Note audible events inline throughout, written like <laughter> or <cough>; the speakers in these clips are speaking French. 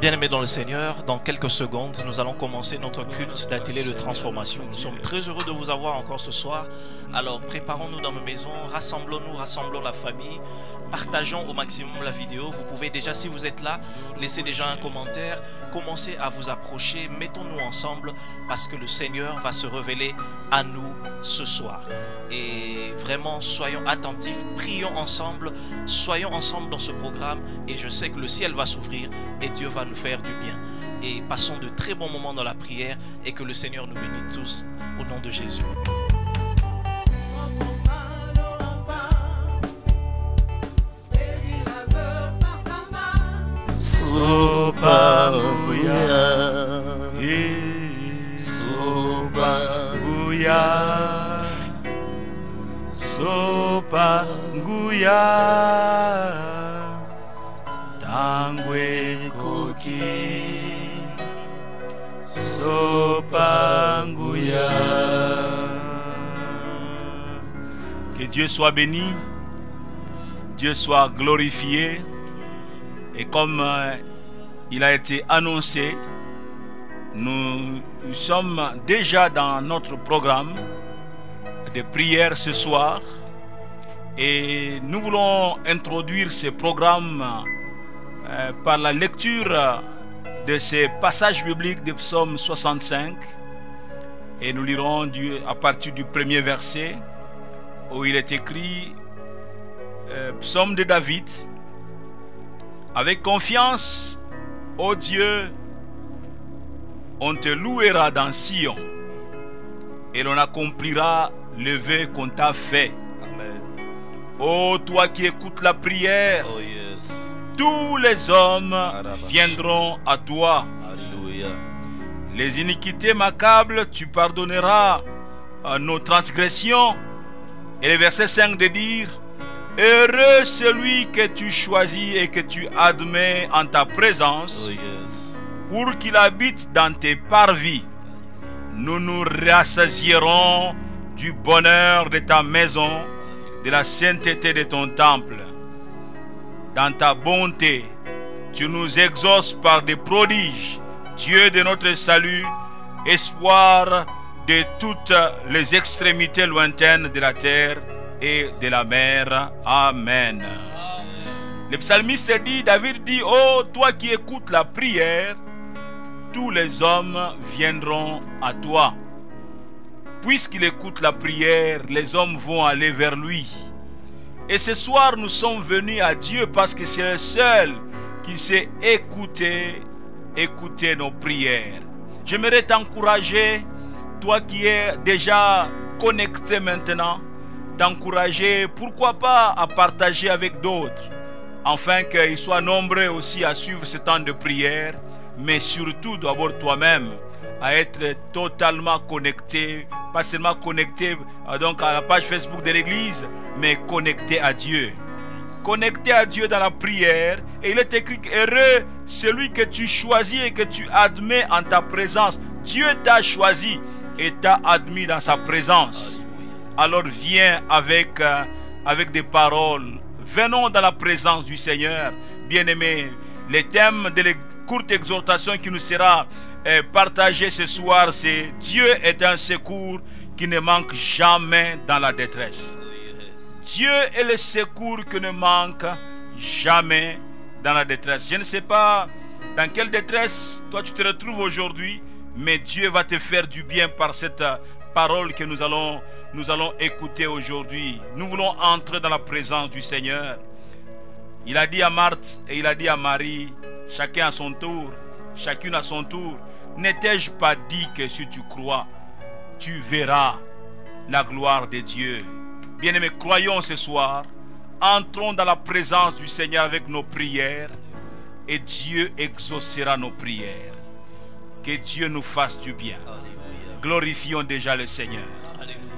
Bien-aimés dans le Seigneur, dans quelques secondes, nous allons commencer notre culte d'atelier de transformation. Nous sommes très heureux de vous avoir encore ce soir. Alors préparons-nous dans nos maisons, rassemblons-nous, rassemblons la famille, partageons au maximum la vidéo. Vous pouvez déjà, si vous êtes là, laisser déjà un commentaire, commencez à vous approcher, mettons-nous ensemble parce que le Seigneur va se révéler à nous ce soir. Et vraiment, soyons attentifs, prions ensemble, soyons ensemble dans ce programme et je sais que le ciel va s'ouvrir et Dieu va nous faire du bien. Et passons de très bons moments dans la prière et que le Seigneur nous bénisse tous au nom de Jésus. Sopanguya Sopanguya Tangwe Que Dieu soit béni, Dieu soit glorifié. Et comme euh, il a été annoncé, nous sommes déjà dans notre programme de prière ce soir. Et nous voulons introduire ce programme euh, par la lecture de ces passages bibliques de Psaume 65. Et nous lirons à partir du premier verset où il est écrit euh, Psaume de David. Avec confiance, ô Dieu, on te louera dans Sion et l'on accomplira le vœu qu'on t'a fait. Amen. Ô toi qui écoutes la prière, Oh yes. tous les hommes viendront à toi. Alléluia. Les iniquités m'accablent, tu pardonneras à nos transgressions. Et le verset 5 de dire, Heureux celui que tu choisis et que tu admets en ta présence Oh yes. pour qu'il habite dans tes parvis. Nous nous rassasierons du bonheur de ta maison, de la sainteté de ton temple. Dans ta bonté, tu nous exauces par des prodiges, Dieu de notre salut, espoir de toutes les extrémités lointaines de la terre et de la mer. Amen. Le psalmiste dit, David dit, Oh, toi qui écoutes la prière, tous les hommes viendront à toi. Puisqu'il écoute la prière, les hommes vont aller vers lui. Et ce soir, nous sommes venus à Dieu parce que c'est le seul qui sait écouter, écouter nos prières. J'aimerais t'encourager, toi qui es déjà connecté maintenant, t'encourager, pourquoi pas, à partager avec d'autres, afin qu'ils soient nombreux aussi à suivre ce temps de prière, mais surtout d'abord toi-même à être totalement connecté, pas seulement connecté euh, donc à la page Facebook de l'église, mais connecté à Dieu. Connecté à Dieu dans la prière, et il est écrit heureux celui que tu choisis et que tu admets en ta présence. Dieu t'a choisi et t'a admis dans sa présence. Alors viens avec, euh, avec des paroles. Venons dans la présence du Seigneur. Bien-aimés, les thèmes de la courte exhortation qui nous sera partagé ce soir, c'est Dieu est un secours qui ne manque jamais dans la détresse. Dieu est le secours qui ne manque jamais dans la détresse. Je ne sais pas dans quelle détresse toi tu te retrouves aujourd'hui, mais Dieu va te faire du bien par cette parole que nous allons, nous allons écouter aujourd'hui. Nous voulons entrer dans la présence du Seigneur. Il a dit à Marthe et il a dit à Marie, chacun à son tour, chacune à son tour, n'étais-je pas dit que si tu crois, tu verras la gloire de Dieu? Bien-aimés, croyons ce soir, entrons dans la présence du Seigneur avec nos prières et Dieu exaucera nos prières. Que Dieu nous fasse du bien. Glorifions déjà le Seigneur.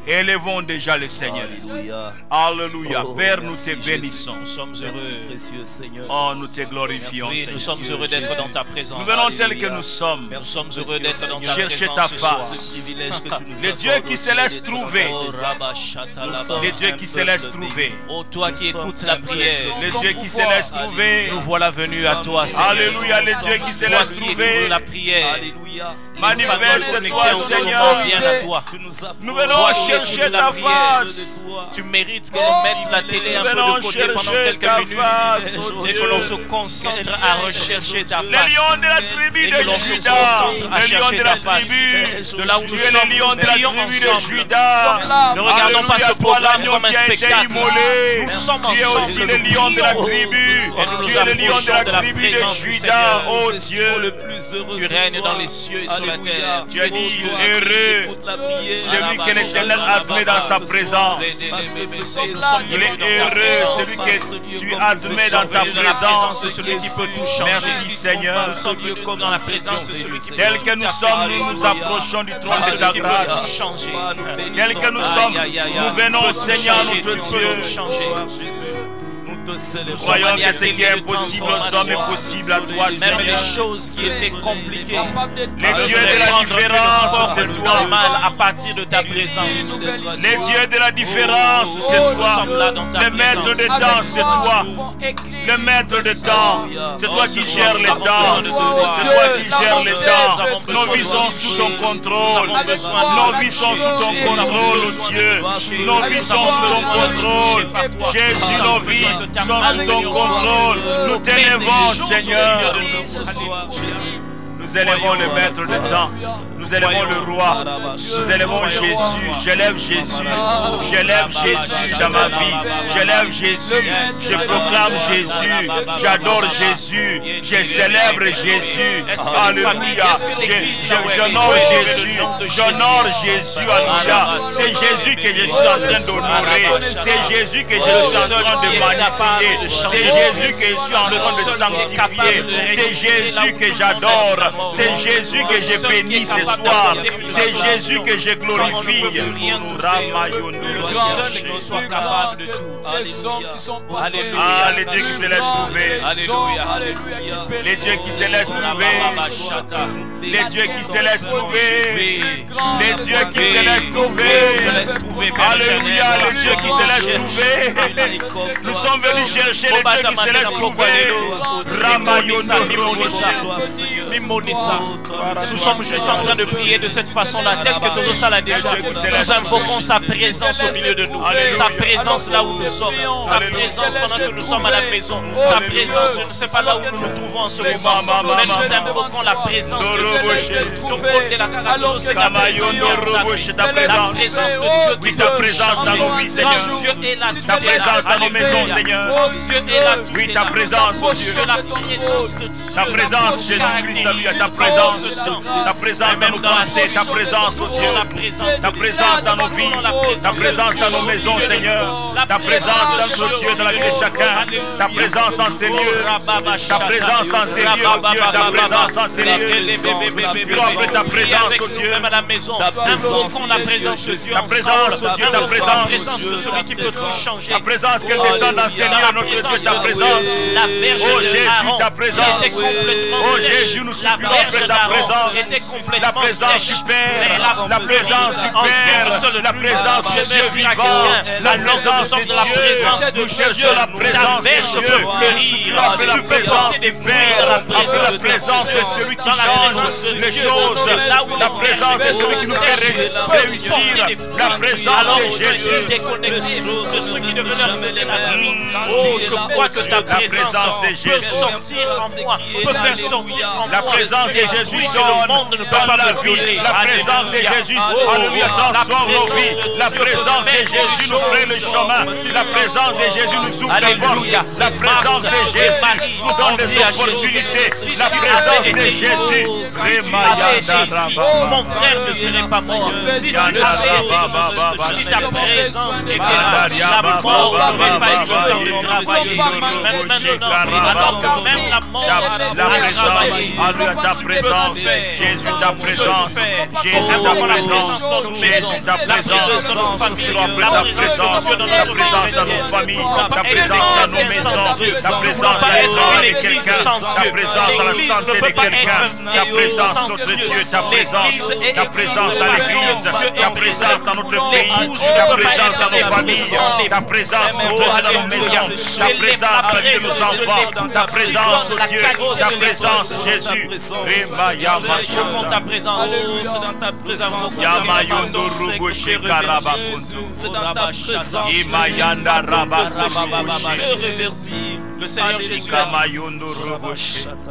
Alléluia. Élevons déjà le Seigneur. Alléluia. Alléluia. Oh, Père, nous merci, te Jésus. bénissons. Nous sommes Merci, heureux. précieux Seigneur. Oh, nous te glorifions, Seigneur. nous sommes heureux d'être dans ta présence. Nous venons tels que nous sommes. Nous sommes heureux d'être dans ta Chercher présence ta face. Ce privilège que tu nous Les accordes, dieux qui oh se Dieu, ta trouver. Nous dieux un qui se béni. trouver. Oh, toi Nous qui écoutes la prière. Les Ton dieux qui se laissent trouver. Nous voilà venus à toi, Nous Seigneur. Alléluia, les dieux qui se Toi laissent qui écoutes trouver. la prière. Alléluia. Manifeste-toi, Nous Seigneur. viens à toi. Tu nous Nous venons chercher ta face. Tu mérites que l'on mette la télé un peu de côté pendant quelques minutes oh et que l'on se concentre à rechercher ta Les face. lions de la tribu Et que l'on de se Judas. concentre à Les lions chercher de ta la face. tribu. De là où nous es sommes, nous de la prions tribu de ensemble. Judas. Ne regardons pas ce programme comme un spectacle. Nous sommes Tu es ensemble, le lion de la tribu. Et nous nous Tu es le lion de approchons la de présence du Judas. Seigneur. Oh le Dieu. plus heureux Tu règnes dans les cieux et sur la terre. Tu as dit, heureux. Celui que l'Éternel admet dans sa présence. Il est heureux, celui que tu admets dans ta présence. celui qui peut tout changer. Merci Seigneur. Nous sommes venus dans la présence de celui qui peut Tel que nous sommes, nous nous approchons du trône de ta grâce. Tel que nous sommes, nous venons, tout Seigneur, notre Dieu. Somalia que ce qui est de impossible aux hommes est possible à toi, Même Seigneur. les choses qui étaient compliquées. Les dieux de la différence, c'est toi. à partir de ta présence. Les dieux de la différence, c'est toi. Le maître des temps, c'est toi. Le maître des temps, c'est toi qui gères les temps. C'est toi qui gères les temps. Nos vies sont sous ton contrôle. Nos vies sont sous ton contrôle, oh Dieu. Nos vies sont sous ton contrôle. Jésus, nos vies sont sous ton contrôle. Nous t'élevons, Seigneur. Nous élevons le maître des temps. Nous élevons le roi. Nous élevons Jésus. J'élève Jésus. J'élève Jésus dans ma vie. J'élève Jésus. Je proclame Jésus. J'adore Jésus. Je célèbre Jésus. Alléluia. J'honore Jésus. J'honore Jésus. Alléluia. C'est Jésus que je suis en train d'honorer. C'est Jésus que je suis en train de magnifier. C'est Jésus que je suis en train de sanctifier. C'est Jésus que j'adore. C'est Jésus que je bénis ce soir. C'est Jésus que je glorifie. Le seul qui soit capable de tout. Des hommes qui sont pas Alléluia. Ah, les dieux qui se laissent trouver. Alléluia. Les dieux qui se laissent trouver. Les dieux qui se laissent trouver. Les dieux qui se laissent trouver. Alléluia, les dieux qui se laissent trouver. Nous sommes venus chercher les dieux qui se laissent trouver. Ramayono Mimonisa. Mimonisa. Nous sommes juste en train de prier de cette façon-là, tel que Tozosa l'a déjà. Nous invoquons sa présence au milieu de nous. Sa présence là où nous sommes. Sa présence pendant que nous sommes à la maison. Sa présence, je ne sais pas là où nous nous trouvons en ce moment. Mais nous invoquons la présence de Dieu. Karato, c'est la présence de ta la présence. présence de Dieu Oui, ta présence dans nos vies, Seigneur. Ta présence dans nos maisons, Seigneur. Oui, ta présence, oh Dieu. Dieu, la présence de Dieu. Ta présence, Jésus-Christ, salut à ta présence. Ta présence dans nos pensées, ta présence, oh Dieu. Ta présence dans nos vies, ta présence dans nos maisons, Seigneur. Ta présence dans nos dieux, dans la vie de chacun. Ta présence en ces lieux. Ta présence en ces lieux, oh Dieu. Ta présence en ces lieux. Ta présence, oh Dieu. Invoquons la présence de Dieu Ta présence, oh Dieu, ta présence. la présence de celui qui peut tout changer. Ta présence qu'elle descende dans ces lieux, notre Dieu, ta présence. La verge Oh Jésus, ta présence. était complètement Oh. Jésus, nous supplions ta présence. La présence du Père, la présence du Père, la présence du Dieu vivant, la présence de la Dieu. Présence de Dieu. la La présence de Dieu. peut fleurir. La Tu peux des fruits dans la présence la de présence de Dieu. celui qui la change les choses, la présence de celui qui nous fait réussir, la présence de Jésus. déconnecté de ceux qui devaient leur la vie. Oh, je crois que ta La présence peut Jésus. sortir en moi, peut faire sortir en La moi présence de Jésus que le donne, monde ne peut donne pas la vie. La présence de. Jésus, Oh, alléluia, la transforme nos vies. La présence de Jésus nous fait le chemin. La présence de Jésus nous ouvre les Alléluia. portes. La présence de Jésus nous donne des opportunités. La présence de Jésus. Mon frère ne serait pas mort. Si tu avais si ta présence était là, la mort n'aurait pas eu le temps de travailler. Alors que même la mort La présence, ta présence. Jésus ta présence. Jésus Oh, ta présence, présence. Jésus ta présence présence, ta présence présence, ta notre présence dans nos familles, ta présence dans nos maisons, ta présence vie une de quelqu'un, ta présence dans la santé de quelqu'un, ta présence notre Dieu. Ta présence, ta présence dans l'église, ta présence dans notre pays, ta présence dans nos familles, ta présence dans nos maisons, ta présence de nos enfants, ta présence Dieu, ta présence. Jésus, Rema compte ta Yama présence. C'est dans ta présence. Yamayondo Nous Rubo avons Shekarabakuntu. C'est dans ta présence. Je reverdir. Le Seigneur Jésus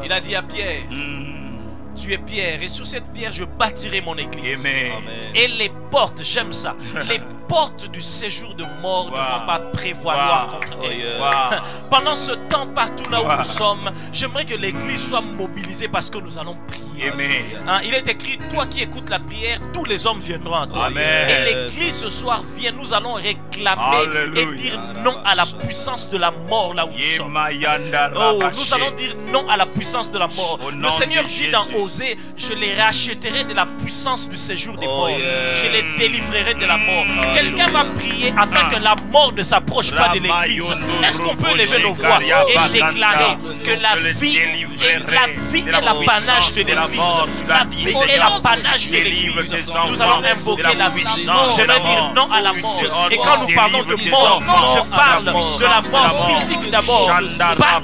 il a dit à Pierre, Mm. tu es Pierre et sur cette pierre je bâtirai mon église. Amen. Et les portes, j'aime ça, <laughs> les portes du séjour de mort ne vont pas prévaloir Wow. contre Oh. Wow. Pendant ce temps, partout là où nous sommes, j'aimerais que l'église soit mobilisée parce que nous allons prier. Amen. Hein, il est écrit, toi qui écoutes la prière, tous les hommes viendront à toi. Amen. Et l'église ce soir vient, nous allons réclamer Alléluia. et dire non à la puissance de la mort là où nous sommes. Oh, nous allons dire non à la puissance de la mort. Le Seigneur dit dans Osée, je les racheterai de la puissance du séjour des Oh, morts. Je les délivrerai de la mort. Mm. Quelqu'un va prier afin que la mort ne s'approche pas de l'église. Est-ce qu'on peut lever nos voix et déclarer que la Je vie, la vie est la l'apanage de l'église. La vie est l'apanage de l'église. Nous allons invoquer la vie. la J'aimerais dire non à la mort. Et quand nous parlons de mort, je parle de la mort. physique d'abord.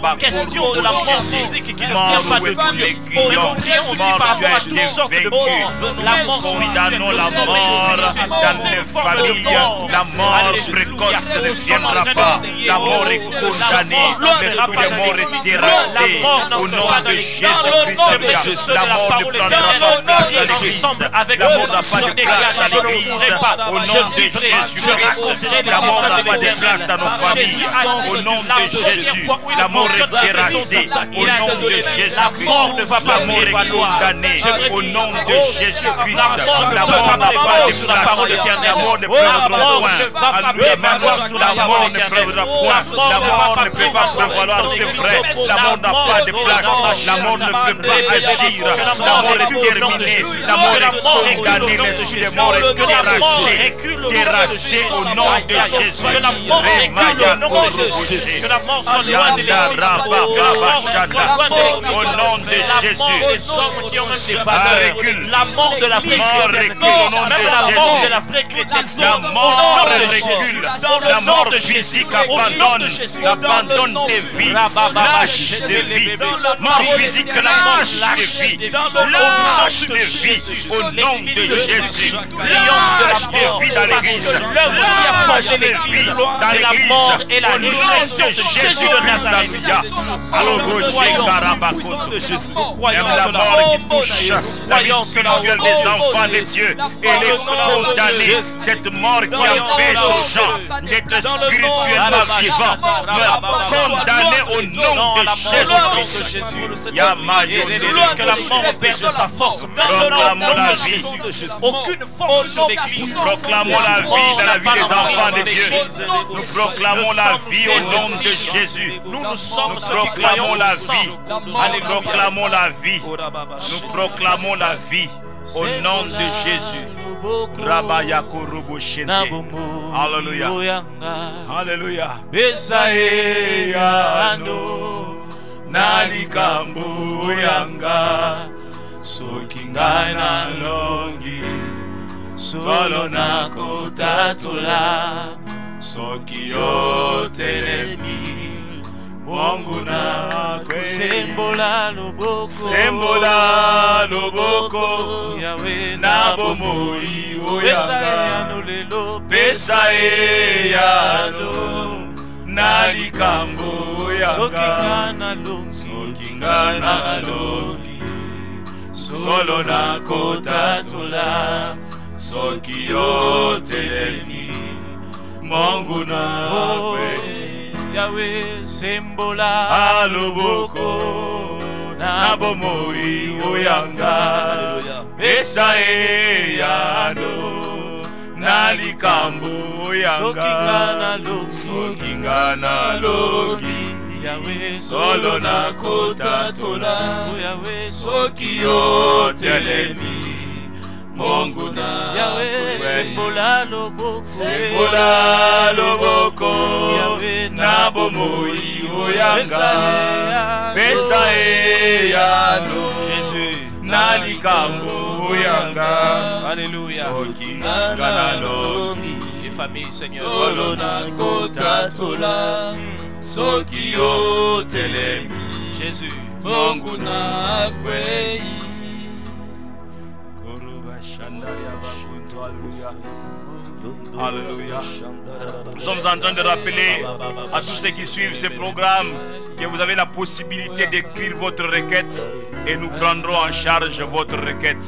Pas question de la mort physique qui ne vient pas de Dieu. Mais nous prions aussi par rapport à toutes sortes de morts. La mort la mort dans les familles. La mort précoce ne viendra pas. La mort est condamnée. L'esprit de dans mort est terrassé. Au nom de dans. Jésus-Christ, La mort ne prendra pas place dans l'église. La mort n'a pas de place dans l'église. Au nom de. Jésus. La mort n'a pas de place dans nos familles. Jésus Au nom de Jésus, la mort est terrassée. Au nom de Jésus-Christ, pas la mort est condamnée. Au nom de Jésus-Christ, la mort n'a pas de place. éternelle. La mort ne la mort la La mort ne La point. La mort ne peut pas prévaloir, c'est vrai. La mort n'a pas de place. La mort ne peut pas agir. La mort est terminée. La mort est condamnée. L'esprit de mort est terrassé. Terrassé au nom de Jésus. Que la mort recule au nom de Jésus. Que la mort soit loin de l'église. La. Au nom de La mort Jésus. Ah, recule. La mort de la vraie Mort recule de Même la Jésus. mort de la chrétienne. La Au mort de recule. La mort de Jésus. physique de abandonne. Abandonne des vies. Lâche vies. Mort physique lâche des vies. Lâche des vies. Au nom de Jésus. Lâche des vies dans l'église. Lâche l'église, vies dans la l'église. mort et la Au nom de de Jésus de Nazareth. Alors, Roger. Karabakoto. Même la mort qui touche la vie spirituelle des enfants de Dieu, elle est condamnée. Cette mort qui empêche aux gens d'être spirituellement vivants, au nom de Jésus-Christ. Que la mort sa force. Proclamons la vie. Aucune force sur l'église. Proclamons la vie dans la vie des enfants de Dieu. Nous proclamons la vie au nom de Jésus. Nous proclamons la vie. Nous proclamons la vie. Nous proclamons la vie au nom de Jésus. Rabaya Kurubu Shente. Alléluia. Alléluia. besaye yano. nalikambo yanga. soki ngai nalongi. Solo nakotatola. Soki otelemi bongo monguna sembola loboko. Sembola loboko. Yawe na bomoi oyaka eyano lelo. Pesa eyano na likambo oyaka sokinga na longi. Sokinga na longi. Solo nakotatula soki otelemi monguna oh. Yawe sembola aloboko na bomoi oyanga. Pesa ye yano na likambo oyanga. Soki nga nalobi solo nakotatola soki otelemi Mungu na Yawe, sembola loboko. Sembola loboko. Yawe na bomoi. oyanga. Pesa e yano. E na likambo oyanga. Alleluia soki nanga na longi. et famille Seigneur. Solo na kotatola. Soki otelemi Jésus Mungu na kwei Alléluia. Nous sommes en train de rappeler à tous ceux qui suivent ce programme que vous avez la possibilité d'écrire votre requête et nous prendrons en charge votre requête.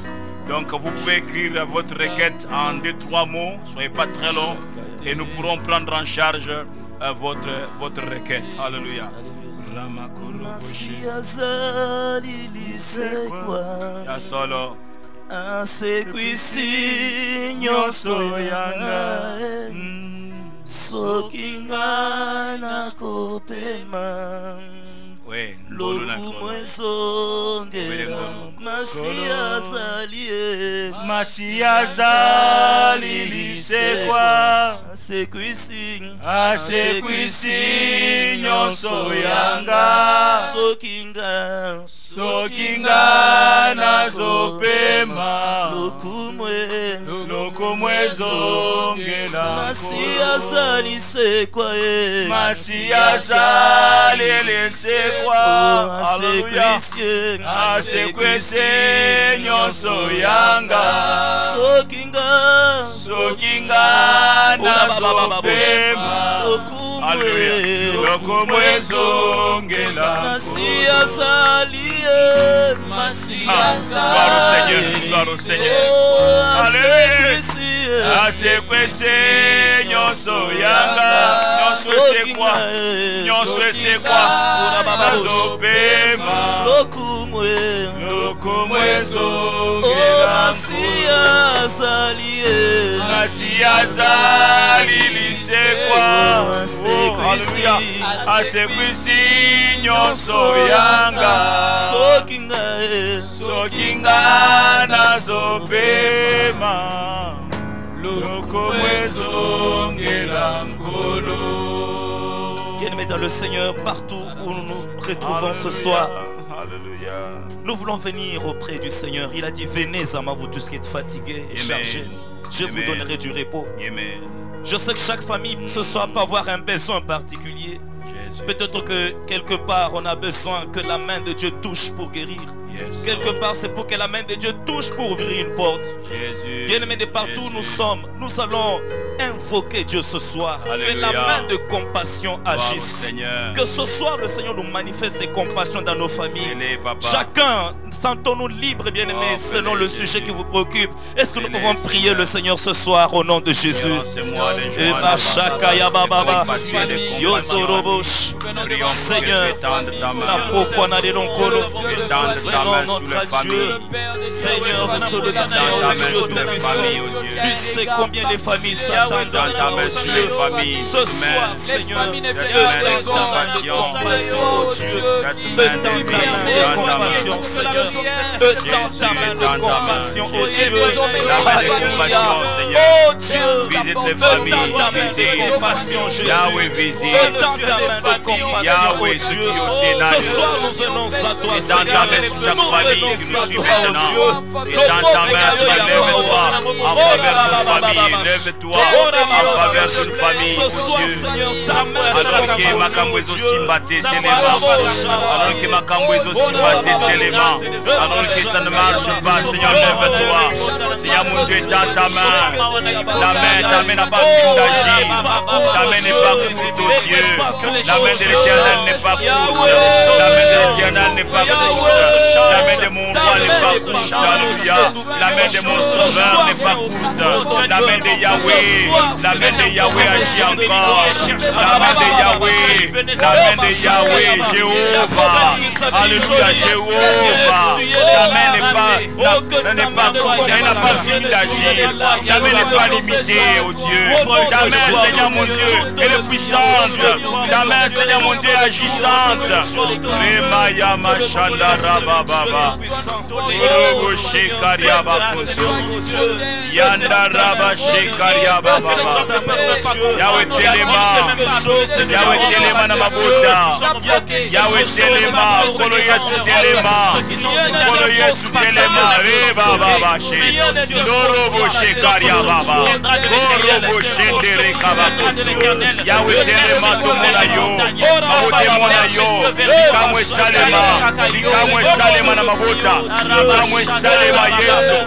Donc vous pouvez écrire votre requête en deux, trois mots, soyez pas très long, et nous pourrons prendre en charge euh, votre, votre requête. Alléluia. masi asekwisi nyonso ya ngai soki ngai nakopema lokumu ezongela masi azali ye. Masi azali lisekwa asekwisi asekwisi nyonso ya nga soki ngai soki nga nazopema lokumu ezongela masi azali sekwa e masi Alleluia. asekwisi asekwisi nyonso yanga soki nga soki nga nazopema lokumu ezongela masi azali e Ah, gloire au Seigneur, gloire au Seigneur. Alléluia. asekwese nyonso yanga. Nyonso esekwa eh, nyonso esekwa nazopema. Lokumu ezongasi azali kasi azali lisekwa aleluya asekwisi. Nyonso yanga. Soki nga eh. nazopema. Bien-aimés dans le Seigneur, partout où nous nous retrouvons ce soir, nous voulons venir auprès du Seigneur. Il a dit Venez à moi, vous tous qui êtes fatigués et chargés. Je vous donnerai du repos. Je sais que chaque famille ce soir peut avoir un besoin particulier. Peut-être que quelque part on a besoin que la main de Dieu touche pour guérir. Yes. Quelque part c'est pour que la main de Dieu touche pour ouvrir une porte. Jésus. Bien-aimés de partout où Jésus. nous sommes, nous allons invoquer Dieu ce soir. Que la main de compassion agisse. Que ce soir le Seigneur nous manifeste ses compassions dans nos familles. Chacun, sentons-nous libres, bien-aimés, Oh, selon le sujet qui vous préoccupe. Est-ce que nous pouvons prier le Seigneur ce soir au nom de Jésus? Eh Seigneur, sur notre Dieu. Seigneur, nous te le Étends ta main Dieu. Tu sais combien les familles s'attendent Étends ta main sur les familles. Ce soir, Seigneur, Cette main de ta main de compassion. oh Dieu. De ta main de compassion, Seigneur. Étends ta main de compassion, oh Dieu. De Alléluia. Oh Dieu. Familles. ta main de compassion, Jésus. Visite. Étends ta main de compassion, oh Dieu. Ce soir, nous venons à toi, Seigneur. Famille oh maintenant. Étends ta lève-toi en faveur de notre famille. Lève-toi en faveur de notre famille, Ce oh soir, Dieu. Seigneur, ta main de alors ke compassion, makambo oh Dieu. ezosimba te telema alors que makambo ezosimba te telema alors que ça ne marche pas seigneur lève-toi seigneur mon dieu étends ta main la main ta main n'a pas fini d'agir ta main n'est pas courte oh dieu la main de l'éternel n'est pas courte la main de l'éternel n'est pas courte La main de mon roi n'est pas courte. Alléluia. La main de mon sauveur n'est pas courte. La main de Yahweh. La main de Yahweh agit encore. La main de Yahweh. La main de Yahweh. Jéhovah. Alléluia. Jéhovah. La main n'est pas, n'est pas, elle n'a pas fini d'agir. La main n'est pas limitée, oh Dieu. Ta main, Seigneur mon Dieu, elle est puissante. Ta main, Seigneur mon Dieu, est agissante. Machanda rabababa. Urubu shekaria bakusu. Yanda raba shekaria bababa. Yahweh telema. Yahweh telema na mabuta. Yahweh telema. Kolo Yesu telema. Kolo Yesu telema. Reba baba she. Dorobo shekaria baba. Korobo shendere kabakusu. Yahweh telema somona yo. Mabuta mona yo. Likamwe salema. Likamwe salema na mabuta. Likamwe salema Yesu.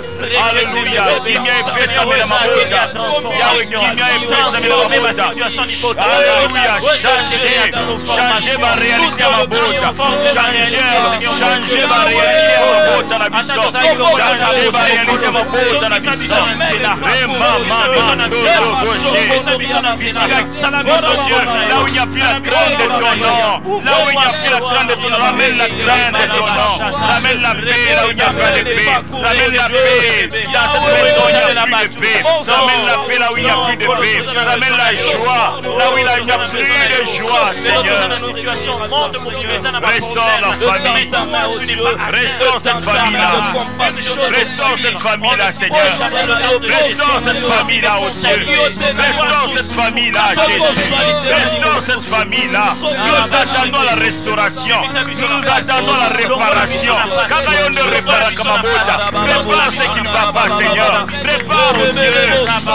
Haleluya. Kimya ipesa mbele mabuta. Yahweh kimya ipesa mbele mabuta. Alléluia, changez, changez ma réalité à ma botte, changez, changez ma réalité à ma botte à la biso, changez ma réalité à ma la biso, Rema, maman, dodo, n'y a plus la crainte de ton nom, la crainte de ton nom, la crainte de ton ramène la paix là où il n'y a pas de paix, ramène la paix, dans cette maison il n'y a plus de paix, ramène la paix là où il n'y a plus de paix, ramène la joie là où il n'y a plus de joie, Seigneur. Restaure la famille. Restaure cette famille-là. Restaure cette famille-là, Seigneur. Restaure cette famille-là, oh Dieu. Restaure cette famille-là, Jésus. Restaure cette famille-là. Nous attendons la restauration. Nous attendons la réparation. Quand on ne répare Kamabota, prépare ce qui ne va pas, Seigneur. Prépare, oh Dieu.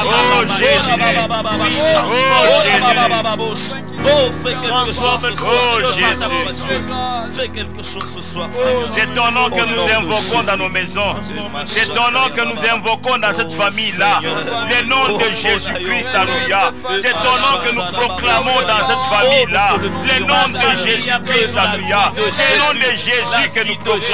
Oh Jésus. Oh Jésus. Oh, fais quelque chose ce soir. Oh Jésus. Fais quelque chose ce soir, Seigneur. C'est ton nom que nous invoquons dans nos maisons. C'est ton nom que nous invoquons dans cette famille-là. Le nom de Jésus-Christ, Alléluia. C'est ton nom que nous proclamons dans cette famille-là. Le nom de Jésus-Christ, Alléluia. C'est le nom de Jésus que nous proclamons.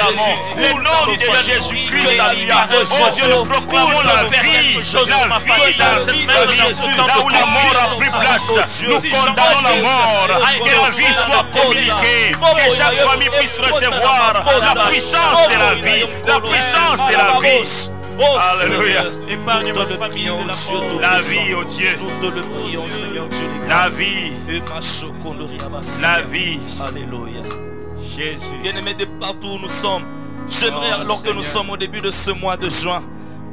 Le nom de Jésus-Christ. Oh Dieu, nous proclamons la vie, la vie dans cette famille. Là où la mort a pris place, nous condamnons la mort. Que la vie soit communiquée. Que chaque famille puisse recevoir la puissance de la vie. La puissance de la vie. Oh, Alléluia. Épargne nous ma te le famille de la Dieu. La vie, oh Dieu. Nous te le prions, Seigneur Dieu La vie. À. La vie. Alléluia. Jésus. Bien-aimés de partout où nous sommes, j'aimerais, Oh, alors que nous sommes au début de ce mois de juin,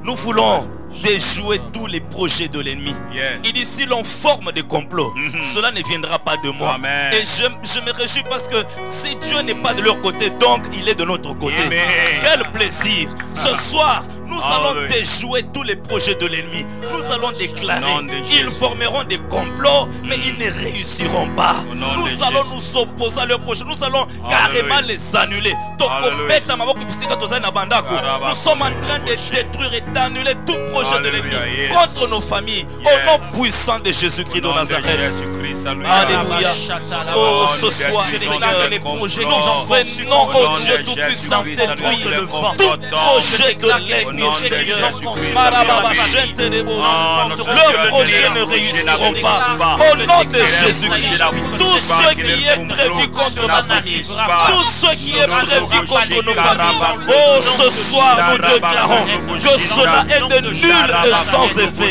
nous voulons déjouer tous les projets de l'ennemi. Yes. Il dit s'il en forme de complot, Mhm. cela ne viendra pas de moi. Amen. Et je, je me réjouis parce que si Dieu n'est pas de leur côté, donc il est de notre côté. Amen. Quel plaisir. Ce soir, nous allons déjouer tous les projets de l'ennemi. Nous allons déclarer, ils formeront des complots, mais ils ne réussiront pas. Nous allons nous opposer à leurs projets. Nous allons carrément les annuler. Nous sommes en train de détruire et d'annuler tout projet de l'ennemi contre nos familles. Au nom puissant de Jésus-Christ de Nazareth. Alléluia. Oh, ce soir, Seigneur, nous venons, oh Dieu Tout-Puissant, détruire tout projet de l'ennemi, Seigneur. Leurs projets le ne projet réussiront pas. Au nom de Jésus-Christ, tout ce qui est prévu contre ma famille, tout ce qui est prévu contre nos familles, oh, ce soir, nous déclarons que cela est de nul et sans effet.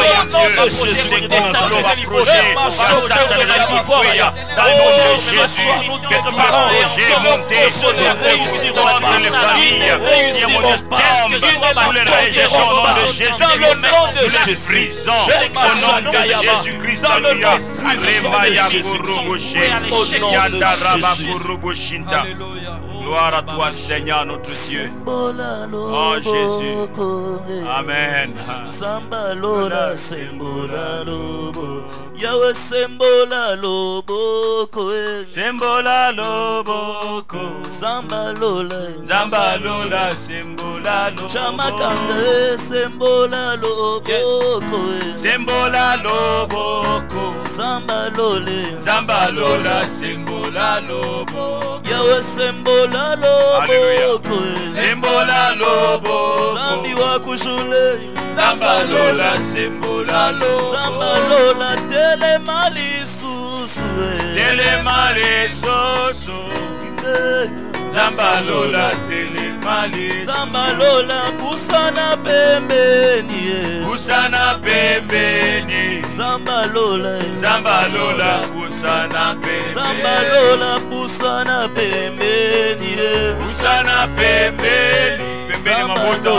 Dieu, je Dans le nom de Jésus, les familles, nous les réjouissons au nom de Jésus, dans les prisons, au nom de Jésus-Christ, Alléluia. Gloire à toi, Seigneur, notre Dieu. Oh, Jésus. Amen. Sembola lobo Yawe sembola loboko. Sembola loboko. Samba lola. Zamba lola, sembola loboko. Chamakanda sembola loboko. Sembola loboko. Samba lole Zamba lola, sembola loboko. Yawe sembola Alléluia. loboko. Sembola loboko. Zambi wa kushule Zamba lola, sembola loboko. Samba lola telema lisusu eh. Telema lesoso. Eh. Zamba lola, telema lesoso. Samba lola pusana pembeni eh. Usana pembeni. Samba lola. Zamba lola, usana pusana pembeni. Usana pembeni. Pembeni mamoto.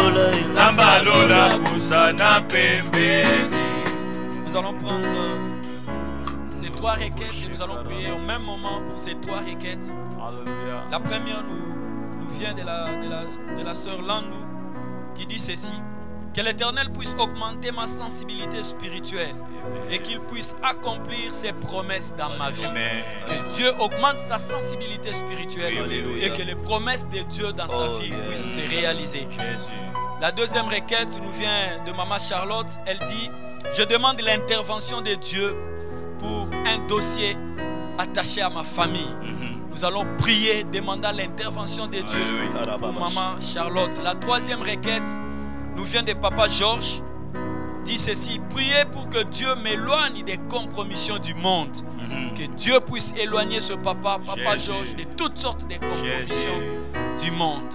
pembeni. Nous allons prendre ces trois requêtes et nous allons prier au même moment pour ces trois requêtes. Alléluia. La première nous, nous vient de la, de la, de la sœur Landou qui dit ceci. Que l'Éternel puisse augmenter ma sensibilité spirituelle et qu'il puisse accomplir ses promesses dans ma vie. Que Dieu augmente sa sensibilité spirituelle et que les promesses de Dieu dans sa Oh, vie puissent se réaliser. La deuxième requête nous vient de Maman Charlotte. Elle dit Je demande l'intervention de Dieu pour un dossier attaché à ma famille. Mhm. Nous allons prier, demandant l'intervention de Dieu pour Maman Charlotte. La troisième requête nous vient de Papa Georges. Dit ceci Priez pour que Dieu m'éloigne des compromissions du monde. Mhm. Que Dieu puisse éloigner ce papa, Papa. Georges, de toutes sortes de compromissions du monde.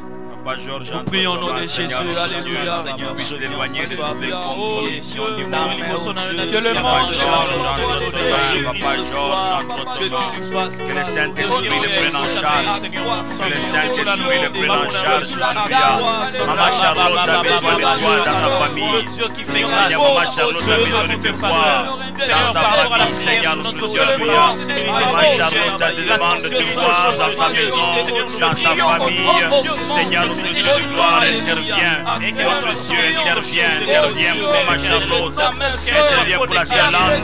Papa Georges, Nous prions au nom de Seigneur, Jésus. Alléluia. Oh Que le monde que tu Dieu. lui fasses Que le Saint-Esprit oh le prenne en charge. Que le oh Saint-Esprit le prenne en charge. La Alléluia. croissance, Maman Charlotte a besoin de soins dans sa famille. Seigneur, grâce. Maman Charlotte a besoin de te voir dans sa famille. Seigneur, notre Dieu, Maman Charlotte a demande de te voir dans sa maison, dans sa famille. Seigneur, notre Dieu de gloire, intervient. Notre Dieu, intervient, intervient pour Maman Charlotte. Intervient pour la Serlande.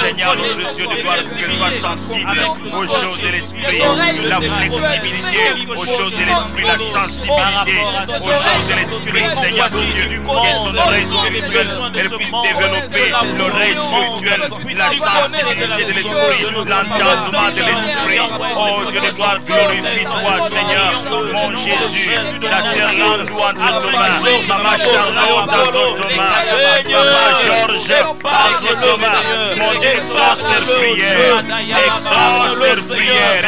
Seigneur, notre Dieu de gloire, qu'elle soit sensible aux choses de l'esprit, la flexibilité, aux choses de l'esprit, la sensibilité, aux choses de l'esprit, Seigneur, notre Dieu, que son oreille spirituelle, elle puisse développer l'oreille spirituelle, la sensibilité de l'esprit, l'entendement de l'esprit. Oh Dieu de gloire, glorifie-toi, Seigneur, mon Jésus, la serlande entre Thomas, Maman Charlotte entre Thomas, Papa Georges entre Thomas, mon Dieu, exauce leur prière, exauce leur prière,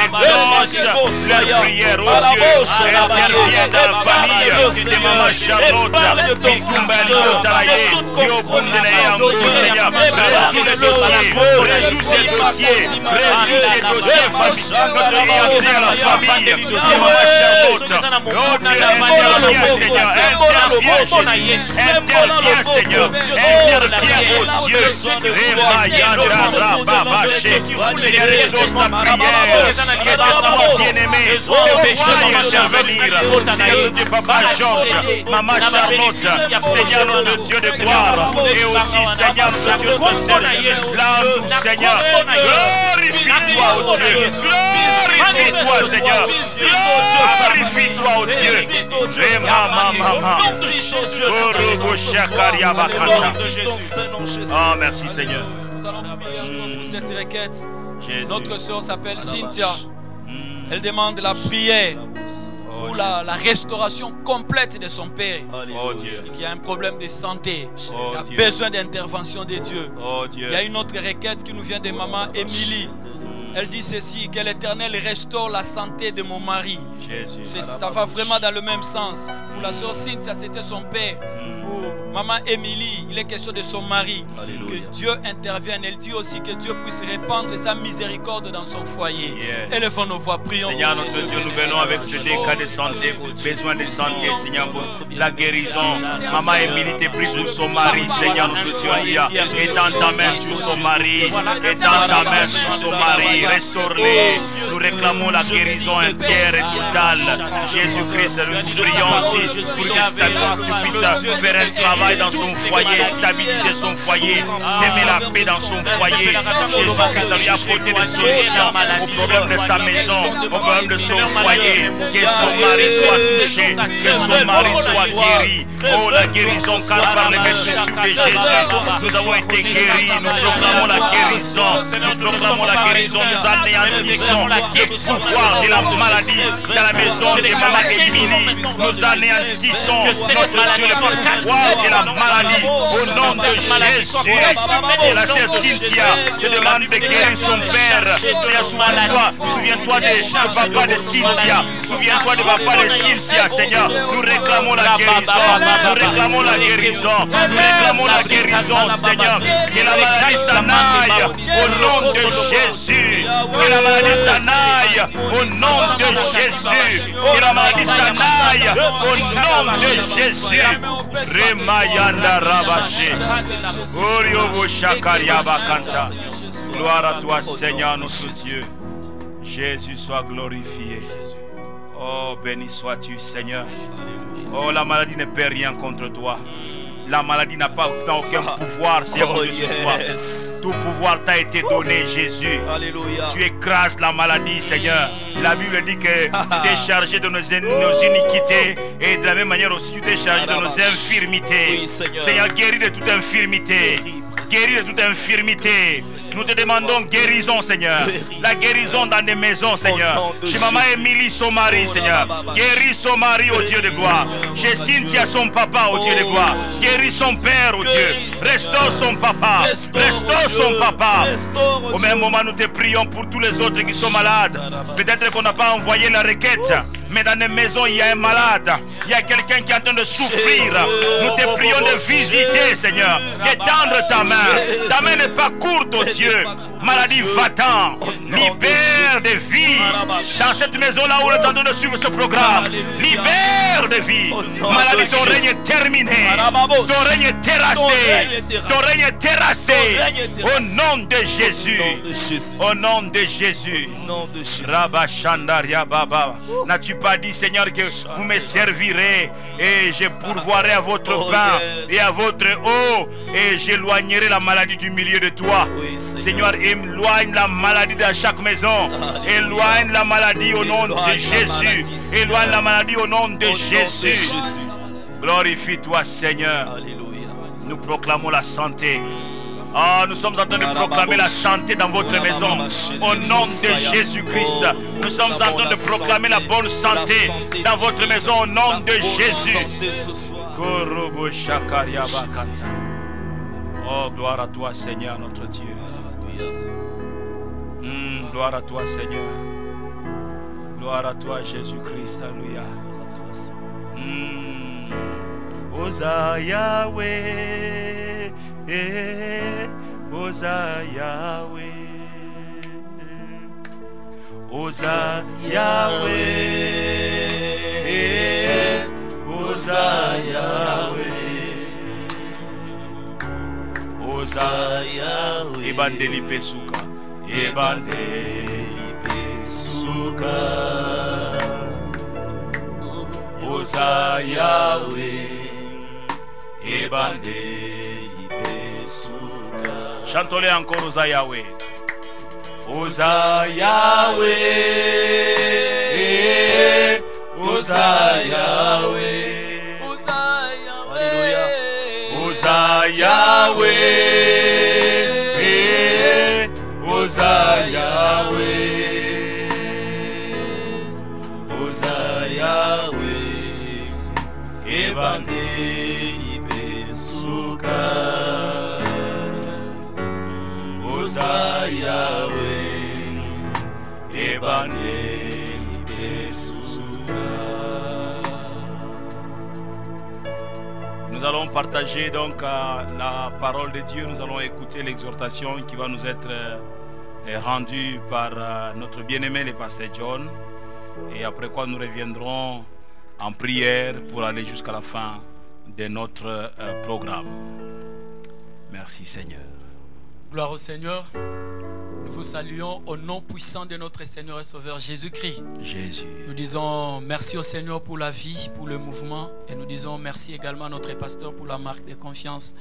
exauce leur prière, oh Dieu, interviens dans la famille de Maman Charlotte, Mikumbali Otalaye, Yobundele Yamu, Seigneur, résous les dossiers, résous ces dossiers, résous ces dossiers, famille, notre orienté à la famille de Maman Charlotte, oh Dieu, interviens Seigneur, interviens Jésus, interviens Seigneur, interviens oh Dieu, Rema Yanda Baba Seigneur, exauce ta prière, que c'est toi bien-aimé, te vois intervenir, Seigneur Dieu, Papa Georges, Maman Charlotte, Seigneur notre Dieu de gloire, et aussi Seigneur notre Dieu de service, là où Seigneur, glorifie-toi oh Dieu, glorifie-toi Seigneur, glorifie-toi oh Dieu. Oh merci Seigneur, Nous allons prier encore pour cette requête. Jésus. Notre soeur s'appelle Cynthia. Mm. Elle demande la prière Oh pour la, la restauration complète de son père Oh Dieu, qui a un problème de santé. Oh Il a Dieu. besoin d'intervention de Dieu. oh Dieu, Il y a une autre requête qui nous vient de maman Émilie. Elle dit ceci, que l'Éternel restaure la santé de mon mari. Ça va vraiment dans le même sens. Pour la soeur Cynthia, c'était son père. Pour maman Émilie, il est question de son mari. Alléluia. Que Dieu intervienne. Elle dit aussi que Dieu puisse répandre sa miséricorde dans son foyer. Yes. Élevons nos voix, prions. Seigneur notre Seigneur. Dieu, nous venons avec ce cas de santé, besoin de santé, Seigneur, la guérison. Maman Émilie te prie pour son mari, Seigneur Dieu, Alléluia. Étends ta main sur son mari, étends ta main sur son mari, restaure-les. Nous réclamons la guérison entière et totale. Jésus-Christ, nous prions aussi pour que tu puisses faire un travail dans son foyer, stabiliser son foyer, s'aimer la paix dans son foyer. Jésus-Christ lui apporter des solutions au problème de sa maison, au problème de son foyer. Que son mari soit touché, que son mari soit guéri. Oh, la guérison, car par les maîtres de Jésus, nous avons été guéris. Nous proclamons la guérison. Nous proclamons la guérison. Nous anéantissons le pouvoir de la maladie dans la maison des mamans Émilie. Nous anéantissons notre Dieu, le pouvoir de la maladie au nom de Jésus. Et la sœur Cynthia te demande de guérir son père. Souviens-toi, souviens-toi de papa de Cynthia. Souviens-toi de papa de Cynthia, Seigneur. Nous réclamons la guérison. Nous réclamons la guérison. Nous réclamons la guérison, Seigneur. Que la maladie s'en aille au nom de Jésus. Aille au nom de Jésus. Aille au nom de Jésus. Remayanda Rabaché. Oriobo Shakaria Bakanta. Gloire à toi, Seigneur, notre Dieu. Jésus soit glorifié. Oh, béni sois-tu, Seigneur. Oh, la maladie ne peut rien contre toi. La maladie n'a pas aucun pouvoir, Seigneur, Oh, yes. Tout pouvoir t'a été donné, Jésus. Alléluia. Tu écrases la maladie, Seigneur. La Bible dit que tu t'es <laughs> chargé de nos, nos iniquités et de la même manière aussi tu t'es chargé de nos infirmités. Oui, Seigneur. guéris de toute infirmité. Guéris de toute infirmité. Nous te demandons guérison, Seigneur. La guérison dans des maisons, Seigneur. Chez Maman. Émilie, son mari, Oh, Seigneur. Guéris son mari, au Dieu de gloire. Chez Cynthia, son papa, au Dieu de gloire. Guéris son père, au Dieu. Restaure son papa. Restaure, oh son Dieu. papa. Oh Au même Dieu. moment, nous te prions pour tous les autres qui sont malades. Peut-être qu'on n'a pas envoyé la requête, mais dans les maisons, il y a un malade. Il y a quelqu'un qui est en train de souffrir. Nous te prions de visiter. Seigneur, d'étendre ta main. Ta main n'est pas courte, oh Elle Dieu. Maladie va-t'en. Libère des vies. Dans cette maison-là où en train de suivre ce programme. Libère des vies. Maladie, ton règne est terminé. Ton règne est terrassé. Ton règne est terrassé. Au nom de Jésus. Au nom de Jésus. Rabba Baba. N'as-tu pas dit, Seigneur, que vous me servirez et je pourvoirai à votre Oh, pain et à votre eau et j'éloignerai la maladie du milieu de toi? Seigneur. Éloigne la maladie dans chaque maison. Alléluia. Éloigne la maladie au nom de Jésus. Éloigne la maladie au nom de de Jésus. Glorifie-toi, Seigneur. Nous proclamons la santé. Ah, nous sommes en train de proclamer la santé dans votre maison. Au nom de Jésus-Christ, nous sommes en train de proclamer la bonne santé dans votre maison. Au nom de Jésus. Oh, gloire à toi, Seigneur, notre Dieu. Hmm, gloire à toi, Seigneur. Gloire à toi, Jésus-Christ. Alléluia. Mm. Oza Yahweh, eh, Oza Yahweh, Oza Yahweh, eh, Oza Yahweh, koza ebandeli mpe suka. Ebandeli mpe suka. Oza yawe ebandeli mpe suka. Chantole encore oza yawe oza yawe oza yawe Yahweh Oza Yahweh Oza Yahweh Ebandeli Pesuka Oza Yahweh Ebandeli Nous allons partager donc euh, la parole de Dieu. Nous allons écouter l'exhortation qui va nous être euh, rendue par euh, notre bien-aimé le pasteur John. Et après quoi nous reviendrons en prière pour aller jusqu'à la fin de notre programme. Merci Seigneur. Gloire au Seigneur. Nous vous saluons au nom puissant de notre Seigneur et Sauveur Jésus-Christ. Jésus. Nous disons merci au Seigneur pour la vie, pour le mouvement. Et nous disons merci également à notre pasteur pour la marque de confiance.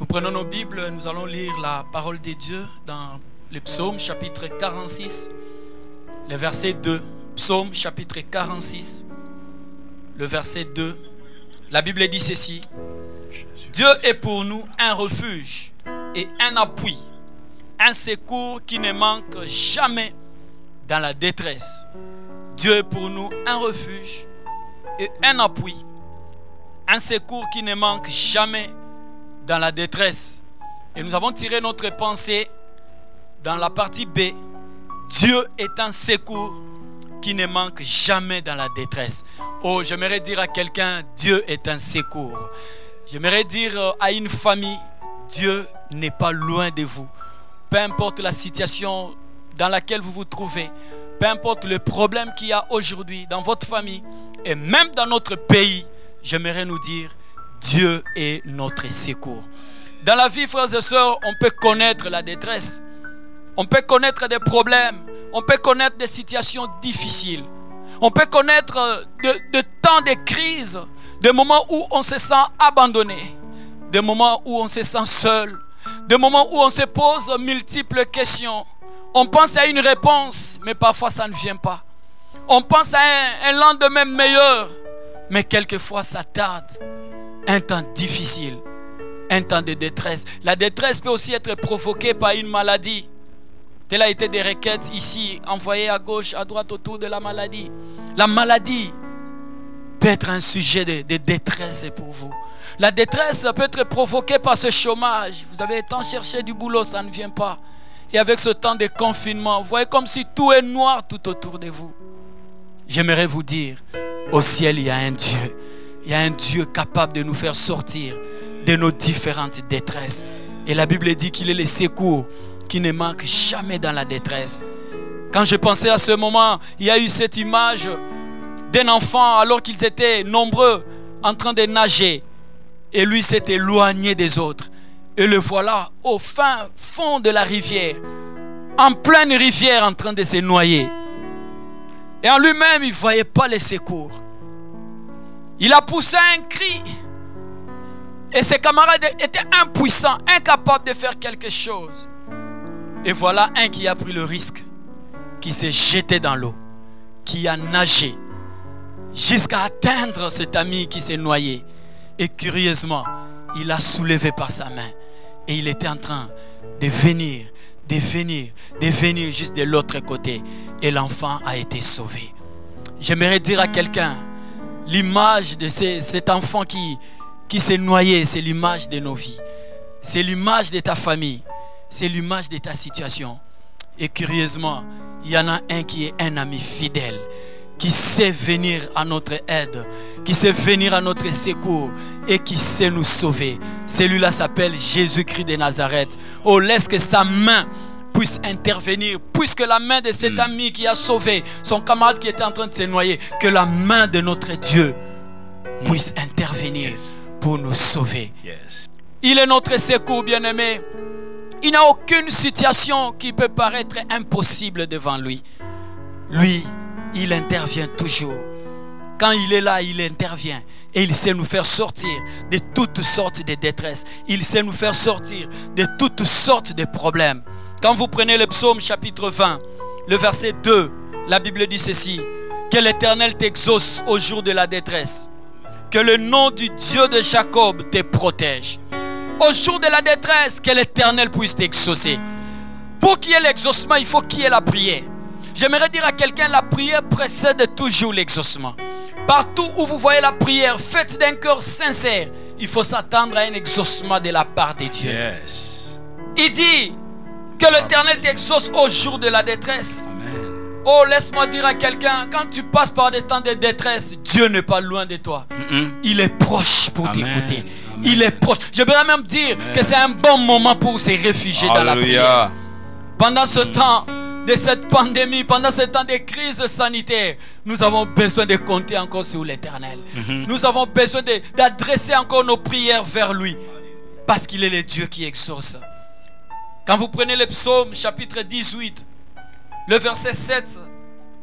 Nous prenons nos Bibles, nous allons lire la parole de Dieu dans le psaume chapitre 46, le verset 2. Psaume chapitre 46, le verset 2. La Bible dit ceci. Dieu est pour nous un refuge et un appui, un secours qui ne manque jamais dans la détresse. Dieu est pour nous un refuge et un appui, un secours qui ne manque jamais dans la détresse. Et nous avons tiré notre pensée dans la partie B. Dieu est un secours qui ne manque jamais dans la détresse. Oh, j'aimerais dire à quelqu'un, Dieu est un secours. J'aimerais dire euh, à une famille, Dieu n'est pas loin de vous. Peu importe la situation dans laquelle vous vous trouvez, peu importe le problème qu'il y a aujourd'hui dans votre famille et même dans notre pays, j'aimerais nous dire, Dieu est notre secours. Dans la vie, frères et sœurs, on peut connaître la détresse. On peut connaître des problèmes. On peut connaître des situations difficiles. On peut connaître de, de temps de crise, des moments où on se sent abandonné, des moments où on se sent seul, des moments où on se pose multiples questions. On pense à une réponse, mais parfois ça ne vient pas. On pense à un, lendemain meilleur, mais quelquefois ça tarde. Un temps difficile, un temps de détresse. La détresse peut aussi être provoquée par une maladie. Telle a été des requêtes ici, envoyées à gauche, à droite autour de la maladie. La maladie peut être un sujet de, détresse pour vous. La détresse peut être provoquée par ce chômage. Vous avez tant cherché du boulot, ça ne vient pas. Et avec ce temps de confinement, vous voyez comme si tout est noir tout autour de vous. J'aimerais vous dire, au ciel, il y a un Dieu. Il y a un Dieu capable de nous faire sortir de nos différentes détresses. Et la Bible dit qu'il est le secours qui ne manque jamais dans la détresse. Quand je pensais à ce moment, il y a eu cette image d'un enfant alors qu'ils étaient nombreux en train de nager. Et lui s'est éloigné des autres. Et le voilà au fin fond de la rivière, en pleine rivière en train de se noyer. Et en lui-même, il ne voyait pas les secours. Il a poussé un cri. Et ses camarades étaient impuissants, incapables de faire quelque chose. Et voilà un qui a pris le risque, qui s'est jeté dans l'eau, qui a nagé jusqu'à atteindre cet ami qui s'est noyé. Et curieusement, il a soulevé par sa main. Et il était en train de venir, de venir, de venir juste de l'autre côté. Et l'enfant a été sauvé. J'aimerais dire à quelqu'un, l'image de ce- cet enfant qui s'est noyé, c'est l'image de nos vies. C'est l'image de ta famille. C'est l'image de ta situation. Et curieusement, il y en a un qui est un ami fidèle, qui sait venir à notre aide, qui sait venir à notre secours et qui sait nous sauver. Celui-là s'appelle Jésus-Christ de Nazareth. Oh, laisse que sa main puisse intervenir, puisque la main de cet ami qui a sauvé son camarade qui était en train de se noyer, que la main de notre Dieu puisse intervenir pour nous sauver. Il est notre secours, bien-aimé. Il n'a aucune situation qui peut paraître impossible devant lui. Lui, il intervient toujours. Quand il est là, il intervient. Et il sait nous faire sortir de toutes sortes de détresses. Il sait nous faire sortir de toutes sortes de problèmes. Quand vous prenez le psaume chapitre 20, le verset 2, la Bible dit ceci. Que l'Éternel t'exauce au jour de la détresse. Que le nom du Dieu de Jacob te protège. Au jour de la détresse, que l'Éternel puisse t'exaucer. Pour qu'il y ait l'exaucement, il faut qu'il y ait la prière. J'aimerais dire à quelqu'un, la prière précède toujours l'exaucement. Partout où vous voyez la prière faite d'un cœur sincère, il faut s'attendre à un exaucement de la part de Dieu. Yes. Il dit que l'Éternel t'exauce au jour de la détresse. Amen. Oh, laisse-moi dire à quelqu'un, quand tu passes par des temps de détresse, Dieu n'est pas loin de toi. Il est proche pour t'écouter. Il est proche. Je voudrais même dire Amen. que c'est un bon moment pour se réfugier dans la prière. Pendant ce temps de cette pandémie, pendant ce temps de crise sanitaire, nous avons besoin de compter encore sur l'Éternel. Nous avons besoin d'adresser encore nos prières vers lui. Parce qu'il est le Dieu qui exauce. Quand vous prenez le psaume chapitre 18, le verset 7,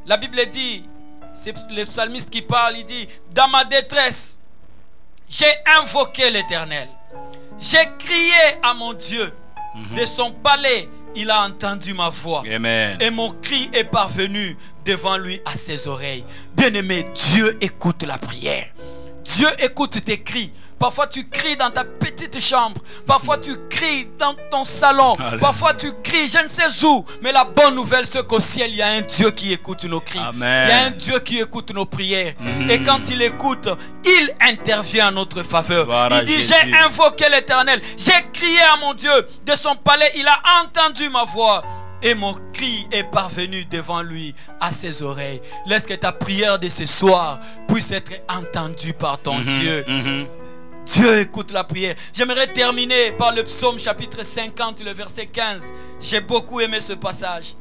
la Bible dit, c'est le psalmiste qui parle, il dit, dans ma détresse, j'ai invoqué l'Éternel. J'ai crié à mon Dieu. De son palais, il a entendu ma voix. Amen. Et mon cri est parvenu devant lui à ses oreilles. Bien-aimé, Dieu écoute la prière. Dieu écoute tes cris. Parfois tu cries dans ta petite chambre. Parfois tu cries dans ton salon. Parfois tu cries, je ne sais où. Mais la bonne nouvelle, c'est qu'au ciel, il y a un Dieu qui écoute nos cris. Amen. Il y a un Dieu qui écoute nos prières. Mhm. Et quand il écoute, il intervient en notre faveur. Voilà, il dit, j'ai invoqué l'éternel. J'ai crié à mon Dieu. De son palais, il a entendu ma voix. Et mon cri est parvenu devant lui à ses oreilles. Laisse que ta prière de ce soir puisse être entendue par ton Dieu. Mhm. Dieu écoute la prière. J'aimerais terminer par le psaume chapitre 50, le verset 15. J'ai beaucoup aimé ce passage.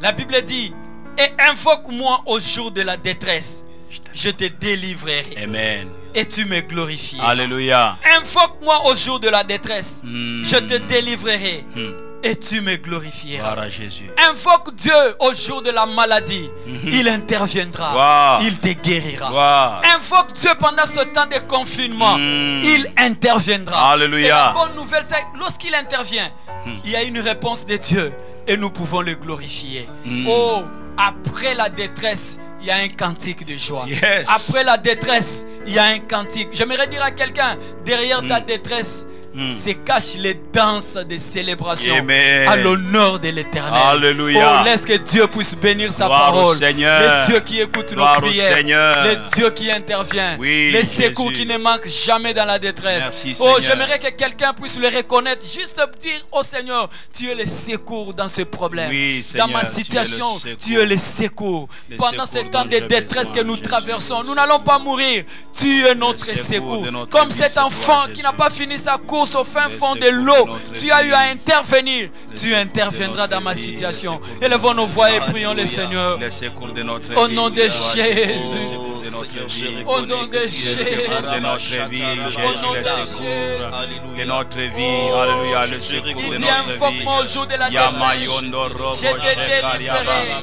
La Bible dit, et invoque-moi au jour de la détresse. Je te délivrerai Amen. et tu me glorifieras. Alléluia. Invoque-moi au jour de la détresse. Mm. Je te délivrerai Mm. Et tu me glorifieras. Jésus. Invoque Dieu au jour de la maladie. Il interviendra. Wow. Il te guérira. Invoque Dieu pendant ce temps de confinement. Mm. Il interviendra. Alléluia. Et la bonne nouvelle, c'est lorsqu'il intervient, il y a une réponse de Dieu et nous pouvons le glorifier. Oh, après la détresse, il y a un cantique de joie. Yes. Après la détresse, il y a un cantique. J'aimerais dire à quelqu'un, derrière ta détresse, Mm. se cachent les danses de célébration Amen. à l'honneur de l'éternel. Alléluia. Oh, laisse que Dieu puisse bénir sa Gloire parole. Le Dieu qui écoute Gloire nos prières. Le Dieu qui intervient. Oui, les secours Jésus. qui ne manquent jamais dans la détresse. Merci, oh, j'aimerais que quelqu'un puisse le reconnaître. Juste dire au Seigneur, tu es le secours dans ce problème. Oui, dans ma situation, tu es le secours. Pendant ce temps de détresse que nous Jésus. traversons, nous n'allons pas mourir. Tu es notre secours secours. de notre Comme cet enfant qui n'a pas fini sa course au fin fond de l'eau, tu as eu vie. à intervenir. Tu interviendras dans ma vie, situation. Élevons nos voix et vie. prions le Seigneur. De Au vie, nom de Jésus. Vie. Au nom de Jésus. secours de notre vie, Au nom Jésus, de le secours Alléluia. de notre vie. Alléluia, le secours de notre invoque-moi au vie. jour de la.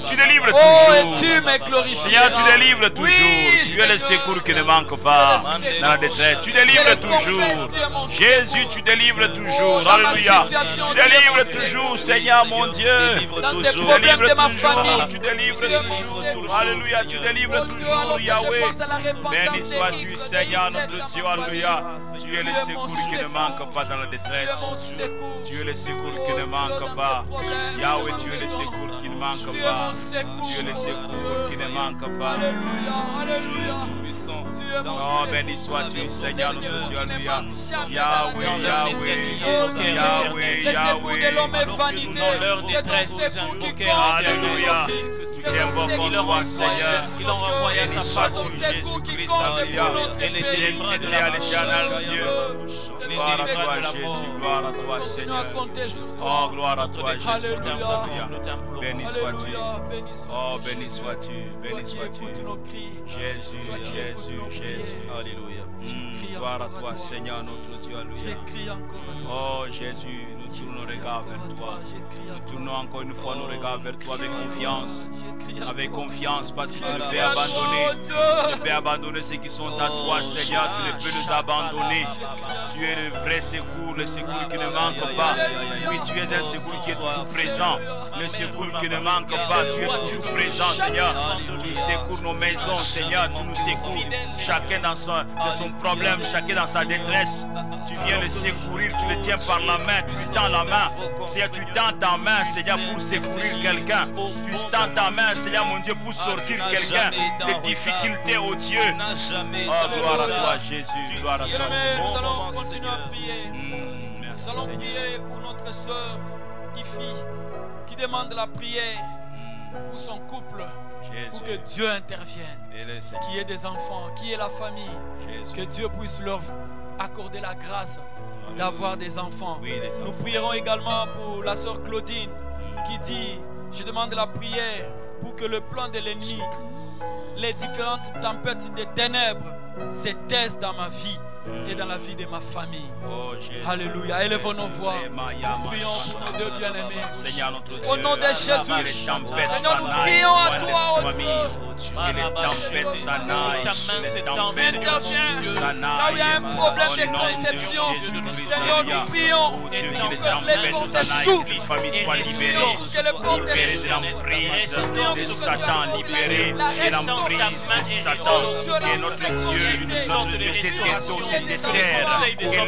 Tu délivres Oh, et toujours. tu me glorifieras. Seigneur, tu délivres toujours. Oui, tu es le secours qui ne manque pas dans la détresse. Tu délivres toujours. Jésus. Tu délivres toujours. Oh, Alléluia. Tu délivres toujours, Seigneur mon Dieu. Dans Tu problèmes délivres de ma toujours. famille, Tu délivres toujours. Alléluia, tu délivres toujours, Yahweh. Béni sois-tu, Seigneur notre Dieu. Alléluia. Tu es le secours qui ne manque pas dans la détresse. Tu es le secours qui ne manque pas. Yahweh, tu es le secours qui ne manque pas. Tu es le secours qui ne manque pas. Alléluia, alléluia. Tu es mon Oh, béni sois-tu, Seigneur notre Dieu. Alléluia. Yahweh, Yahweh, de l'homme est Yahweh. vanité. dans leur détresse, secours qui invoquer compte. Alléluia. Il sa part. Jésus-Christ. Alléluia. Et les de la. Dieu. Gloire à toi, Jésus. Gloire à toi, Seigneur. Oh, gloire à toi, Jésus. Alléluia. Nous. Béni sois-tu. Oh, béni sois-tu. Béni. Jésus, Jésus, Jésus. Alléluia. Gloire à toi, Seigneur notre Dieu. Alléluia. J'écris encore à toi. Oh Jésus, nous tournons nos regards vers toi. Nous tournons encore une fois nos regards vers toi avec confiance. Avec confiance parce que tu ne peux Oh, abandonner. Dieu. Tu ne peux abandonner ceux qui sont à toi, Seigneur. Tu ne peux nous abandonner. Tu es le vrai secours, le secours qui ne manque pas. Oui, tu es un secours qui est toujours présent. Le secours qui ne manque pas. Tu es toujours présent, Seigneur. Tu secours nos maisons, Seigneur. Tu nous secours. Chacun dans son, de son problème, chacun dans sa détresse. Tu viens le secourir, tu le tiens par la main, tu tends la main. Seigneur, tu tends ta main, Seigneur, pour secourir quelqu'un. Tu tends ta main, Seigneur, mon Dieu, pour sortir quelqu'un des difficultés, oh Dieu. Oh, gloire à toi, Jésus. Gloire à toi, nous allons continuer à prier. Mm, Nous allons prier pour notre sœur Ifi qui demande la prière Mm, pour son couple pour que. Dieu intervienne, Et le Seigneur. qui ait des enfants, qui ait la famille, que. Dieu puisse leur accorder la grâce d'avoir des enfants. Nous prierons également pour la sœur Claudine qui dit, je demande la prière pour que le plan de l'ennemi, les différentes tempêtes des ténèbres se taisent dans ma vie et dans la vie de ma famille. Oh. Alléluia. Élevons nos voix. Prions pour nos deux bien-aimés. Au nom de Jésus. Seigneur, nous prions à toi, cette ô famille. Dieu. Là où il y a un problème de conception. Seigneur, nous prions. Oh que les portes s'ouvrent. Que les portes s'ouvrent. de l'emprise de Satan. Que notre Dieu nous sorte de cet Que Dieu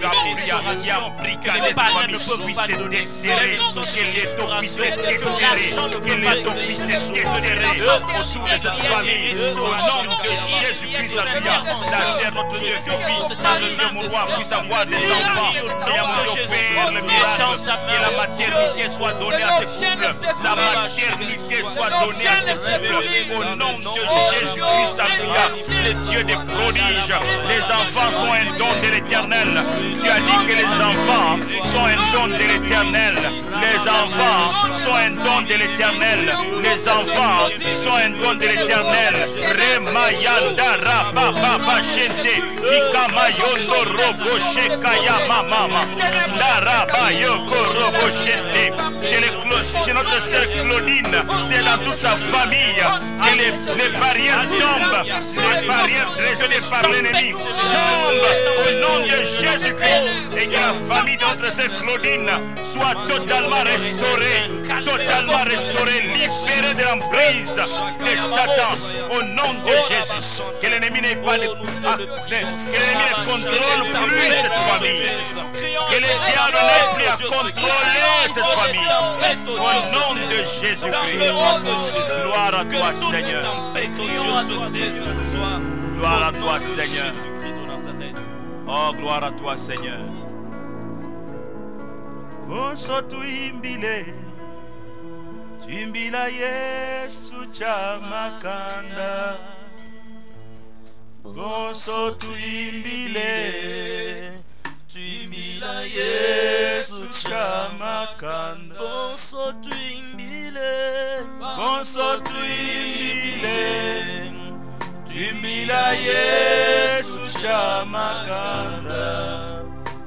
Gabriel qui a pris qu'à les se desserrer. Que l'étau puisse se desserrer. Que l'étau puisse se desserrer autour de cette famille. Au nom de Jésus-Christ. La sœur, notre Dieu, Fifi, notre Dieu, mon roi, puisse avoir des enfants. Dieu, Père, le miracle. Que la maternité soit donnée à ce couple. La maternité soit donnée à ce couple. Au nom de Jésus-Christ. Le Dieu des prodiges. Les enfants sont un don de l'éternel. Tu as dit que les enfants sont un don de l'éternel. Les enfants sont un don de l'éternel. Les enfants sont un don de l'éternel. Remayanda rababa shente. Ikama yondo shekaya mama. Daraba yoko robo chez notre sœur Claudine, c'est dans toute sa famille que les, les barrières tombent. Les barrières dressées par l'ennemi tombent au nom de Jésus-Christ. Et que la famille de notre sœur Claudine soit totalement restaurée. Totalement restaurée, libérée de l'emprise de Satan. Au nom de Jésus. Que l'ennemi n'ait pas de, ah, que l'ennemi ne contrôle plus cette famille. Que le diable n'ait plus à contrôler cette famille. Au nom de Jésus-Christ. Gloire à toi, Seigneur. Gloire à toi, Seigneur. Oh, gloire à toi, Seigneur. Bonso tuimbile Tuimbila Yesu chamakanda Bonso tuimbile Tuimbila Yesu chamakanda Bonso tuimbile Bonso tuimbile Tuimbila Yesu chamakanda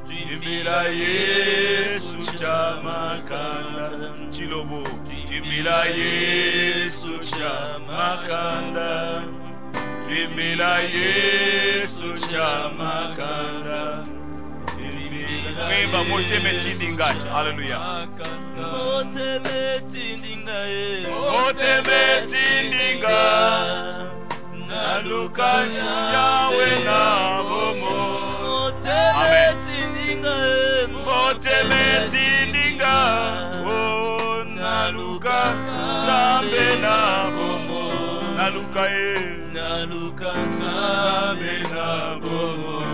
Tuimbila Yesu chamakanda Chilobo Tuimbila Yesu chamakanda Tuimbila Yesu mweba motema etindi ngai. Haleluya motema etindi ngai. Motema etindi ngai. Naluka yawe na bomo. Motema etindi ngai. Motema etindi ngai. O naluka zambe na bomo. Naluka ye naluka zambe na bomo.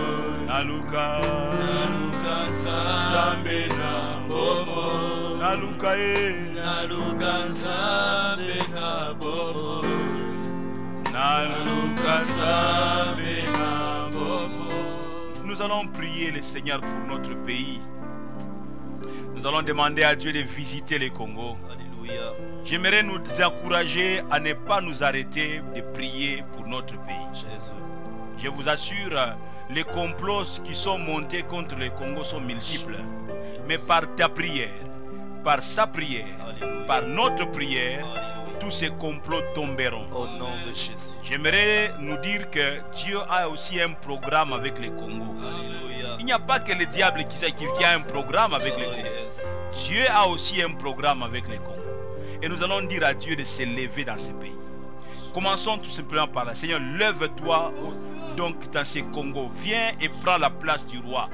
Naluka. Naluka zabe zambe na bomo Naluka Naluka zabe na bobo Naluka zambe na bomo Nous allons prier le Seigneur pour notre pays. Nous allons demander à Dieu de visiter le Congo. Alléluia. J'aimerais nous encourager à ne pas nous arrêter de prier pour notre pays. Jésus. Je vous assure, les complots qui sont montés contre le Congo sont multiples. Mais par ta prière, par sa prière, Alléluia par notre prière, Alléluia tous ces complots tomberont. Au nom de Jésus J'aimerais nous dire que Dieu a aussi un programme avec le Congo. Alléluia Il n'y a pas que le diable qui, a un programme avec le Oh Congo. yes Dieu a aussi un programme avec le Congo. Et nous allons dire à Dieu de se lever dans ce pays. Commençons tout simplement par là. Seigneur, lève-toi donc dans ce Congo. Viens et prends la place du roi.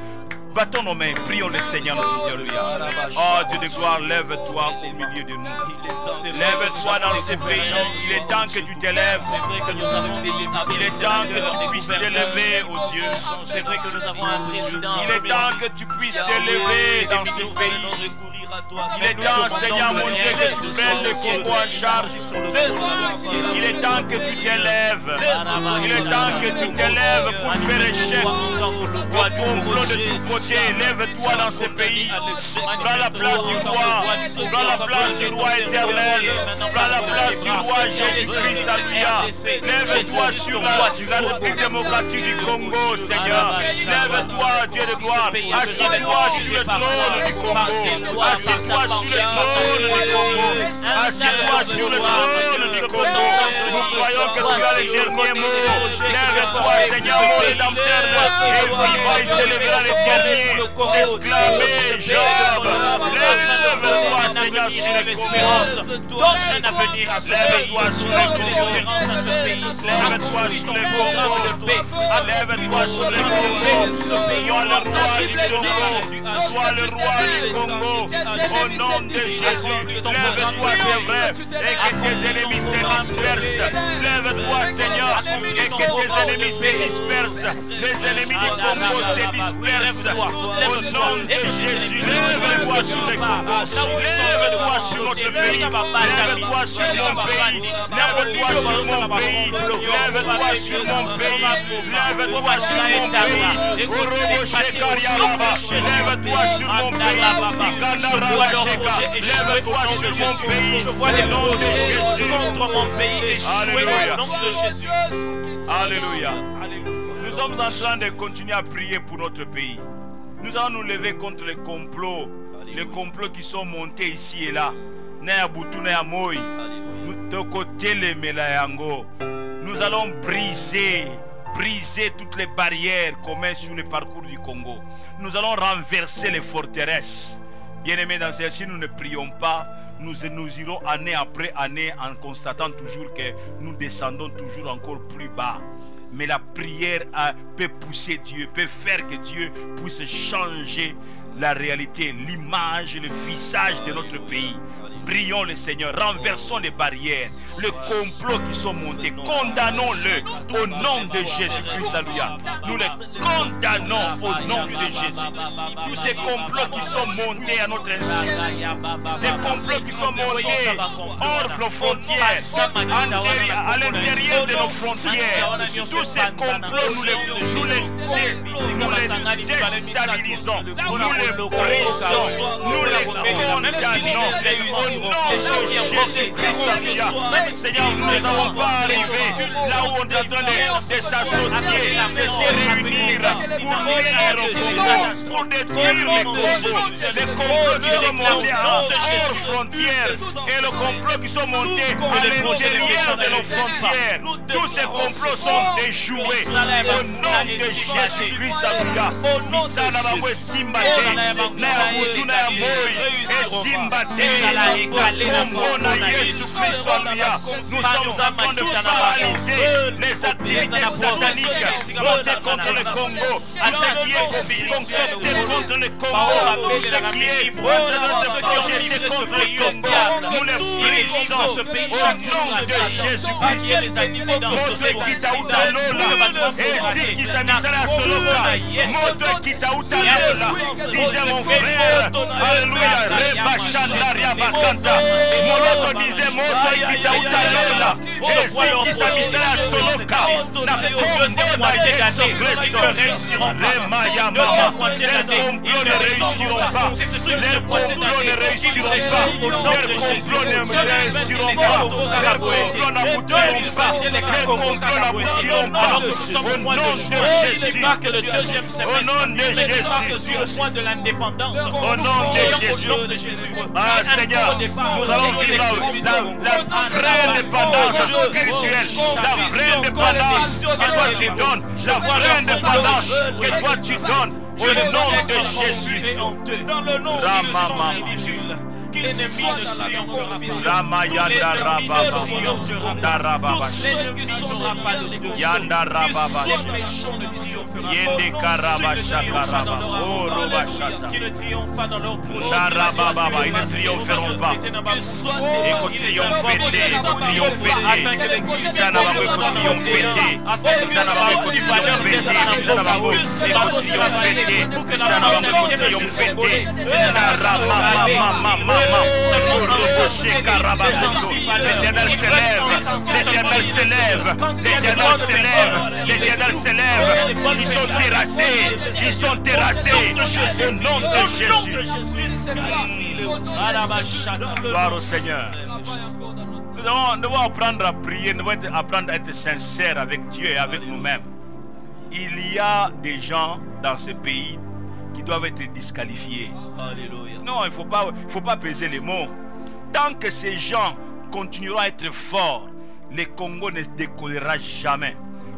Battons nos mains, prions le Seigneur notre Dieu. Alléluia. Oh Dieu de gloire, lève-toi au milieu de nous. Lève-toi dans ce pays. Il est temps que tu te lèves. C'est vrai que nous avons des Il est temps que tu puisses te lever, oh Dieu. C'est vrai que nous avons un président. Il est temps que tu puisses te lever dans ce pays. Il est temps, Seigneur mon Dieu, que tu prennes le Congo en charge. Il est temps que tu t'élèves. Il est temps que tu t'élèves pour faire échec au complot de tous côtés côté, lève-toi dans ce pays. Prends la place du roi, prends la place du roi éternel, prends la place du roi Jésus-Christ, Alléluia. Lève-toi sur la, la République démocratique du Congo, Seigneur. Lève-toi, Dieu de gloire. Assieds-toi sur le trône du Congo. Assieds-toi sur le trône du Congo. Assieds-toi sur le trône du Congo. Nous croyons que tu as les derniers mots. Lève-toi, Seigneur, mon rédempteur. Et vivant, il s'élèvera les derniers. S'exclamer, Job. Lève-toi, Seigneur, sur le l'espérance. Donne un avenir à ce pays. Lève-toi sur l'espérance à ce pays. Lève-toi sur ton le programme Congo. de paix. Lève-toi sur le Congo. Sois le roi du Congo. Sois le roi du Congo. Au nom de Jésus. Lève-toi, c'est vrai. Et que tes ennemis se dispersent. Lève-toi, Seigneur. Et que tes ennemis se dispersent. Les ennemis du Congo se dispersent. Au nom de Jésus. Lève-toi sur le Congo. Lève-toi sur notre pays. Lève-toi sur mon pays. Lève-toi sur mon pays. Lève-toi sur mon pays. Lève-toi sur mon pays. Lève-toi sur mon pays. Lève-toi sur mon pays. Je vois les Au nom de Jésus. contre mon pays Alléluia. au nom de Jésus. Alléluia. Nous sommes en train de continuer à prier pour notre pays. Nous allons nous lever contre les complots, les complots qui sont montés ici et là. Nous allons briser, briser toutes les barrières communes sur le parcours du Congo. Nous allons renverser les forteresses. Bien-aimés dans celle-ci, nous ne prions pas. Nous, nous irons année après année en constatant toujours que nous descendons toujours encore plus bas. Mais la prière peut pousser Dieu, peut faire que Dieu puisse changer la réalité, l'image, le visage de notre pays. Prions le Seigneur, renversons les barrières, les complots qui sont montés, condamnons-le au nom de Jésus-Christ. Alléluia. Nous les condamnons au nom de Jésus. Tous ces complots qui sont montés à notre insu, les complots qui sont montés hors nos frontières, à l'intérieur de nos frontières, tous ces complots, nous les, nous les, nous les déstabilisons, nous les brisons, nous les condamnons Seigneur, nous ne savons pas arriver là où on est en train de, s'associer, de se réunir pour nuire pour détruire les les complots qui sont montés hors frontières et le complot qui sont montés à l'intérieur de nos frontières. Tous ces complots sont déjoués au nom de Jésus-Christ. Misala simba te, na te, kombo na Yesu Christ. Alléluia. Nous sommes en train de paralyser les activités sataniques montées contre le Congo, ce qui est concocté contre le Congo, ce qui est contre notre projet contre le Congo. Nous les brisons au nom de Jésus-Christ. Moto lola, soloka, moto disait mon frère, Alléluia, reba bakanta, moloto disait moto ekitauta lola, ezikisa misala soloka, na kombo na Yesu Kristo, rema ya mama, leurs complots ne réussiront pas, leurs complots ne réussiront pas, leurs complots ne réussiront pas, leurs complots n'aboutiront pas, leurs complots n'aboutiront pas, au nom de Jésus, au nom de Jésus, au nom de Jésus. Ah Seigneur, nous allons vivre la, vraie indépendance spirituelle, la vraie indépendance que toi tu donnes, la vraie indépendance que toi tu donnes, au nom de Jésus. Dans le nom Ramama. L'ennemi ne triomphera pas. Ramayanda Rababa, Darababa, L'ennemi n'aura pas de dessus. Yanda Rababa, Les méchants ne pas. Oh Qui ne triomphent pas dans leur projet. Ils ne triompheront pas. Triomphe, triomphe, Afin que n'a pas maman. L'éternel s'élève, l'éternel s'élève, l'éternel s'élève, l'éternel s'élève. Ils sont terrassés, ils sont terrassés. Au nom de Jésus. Gloire au Seigneur. Nous devons, nous devons apprendre à prier, nous devons apprendre à être sincères avec Dieu et avec nous-mêmes. Il y a des gens dans ce pays qui doivent être disqualifiés. Alléluia. Non, il ne faut pas, il faut pas peser les mots. Tant que ces gens continueront à être forts, le Congo ne décollera jamais.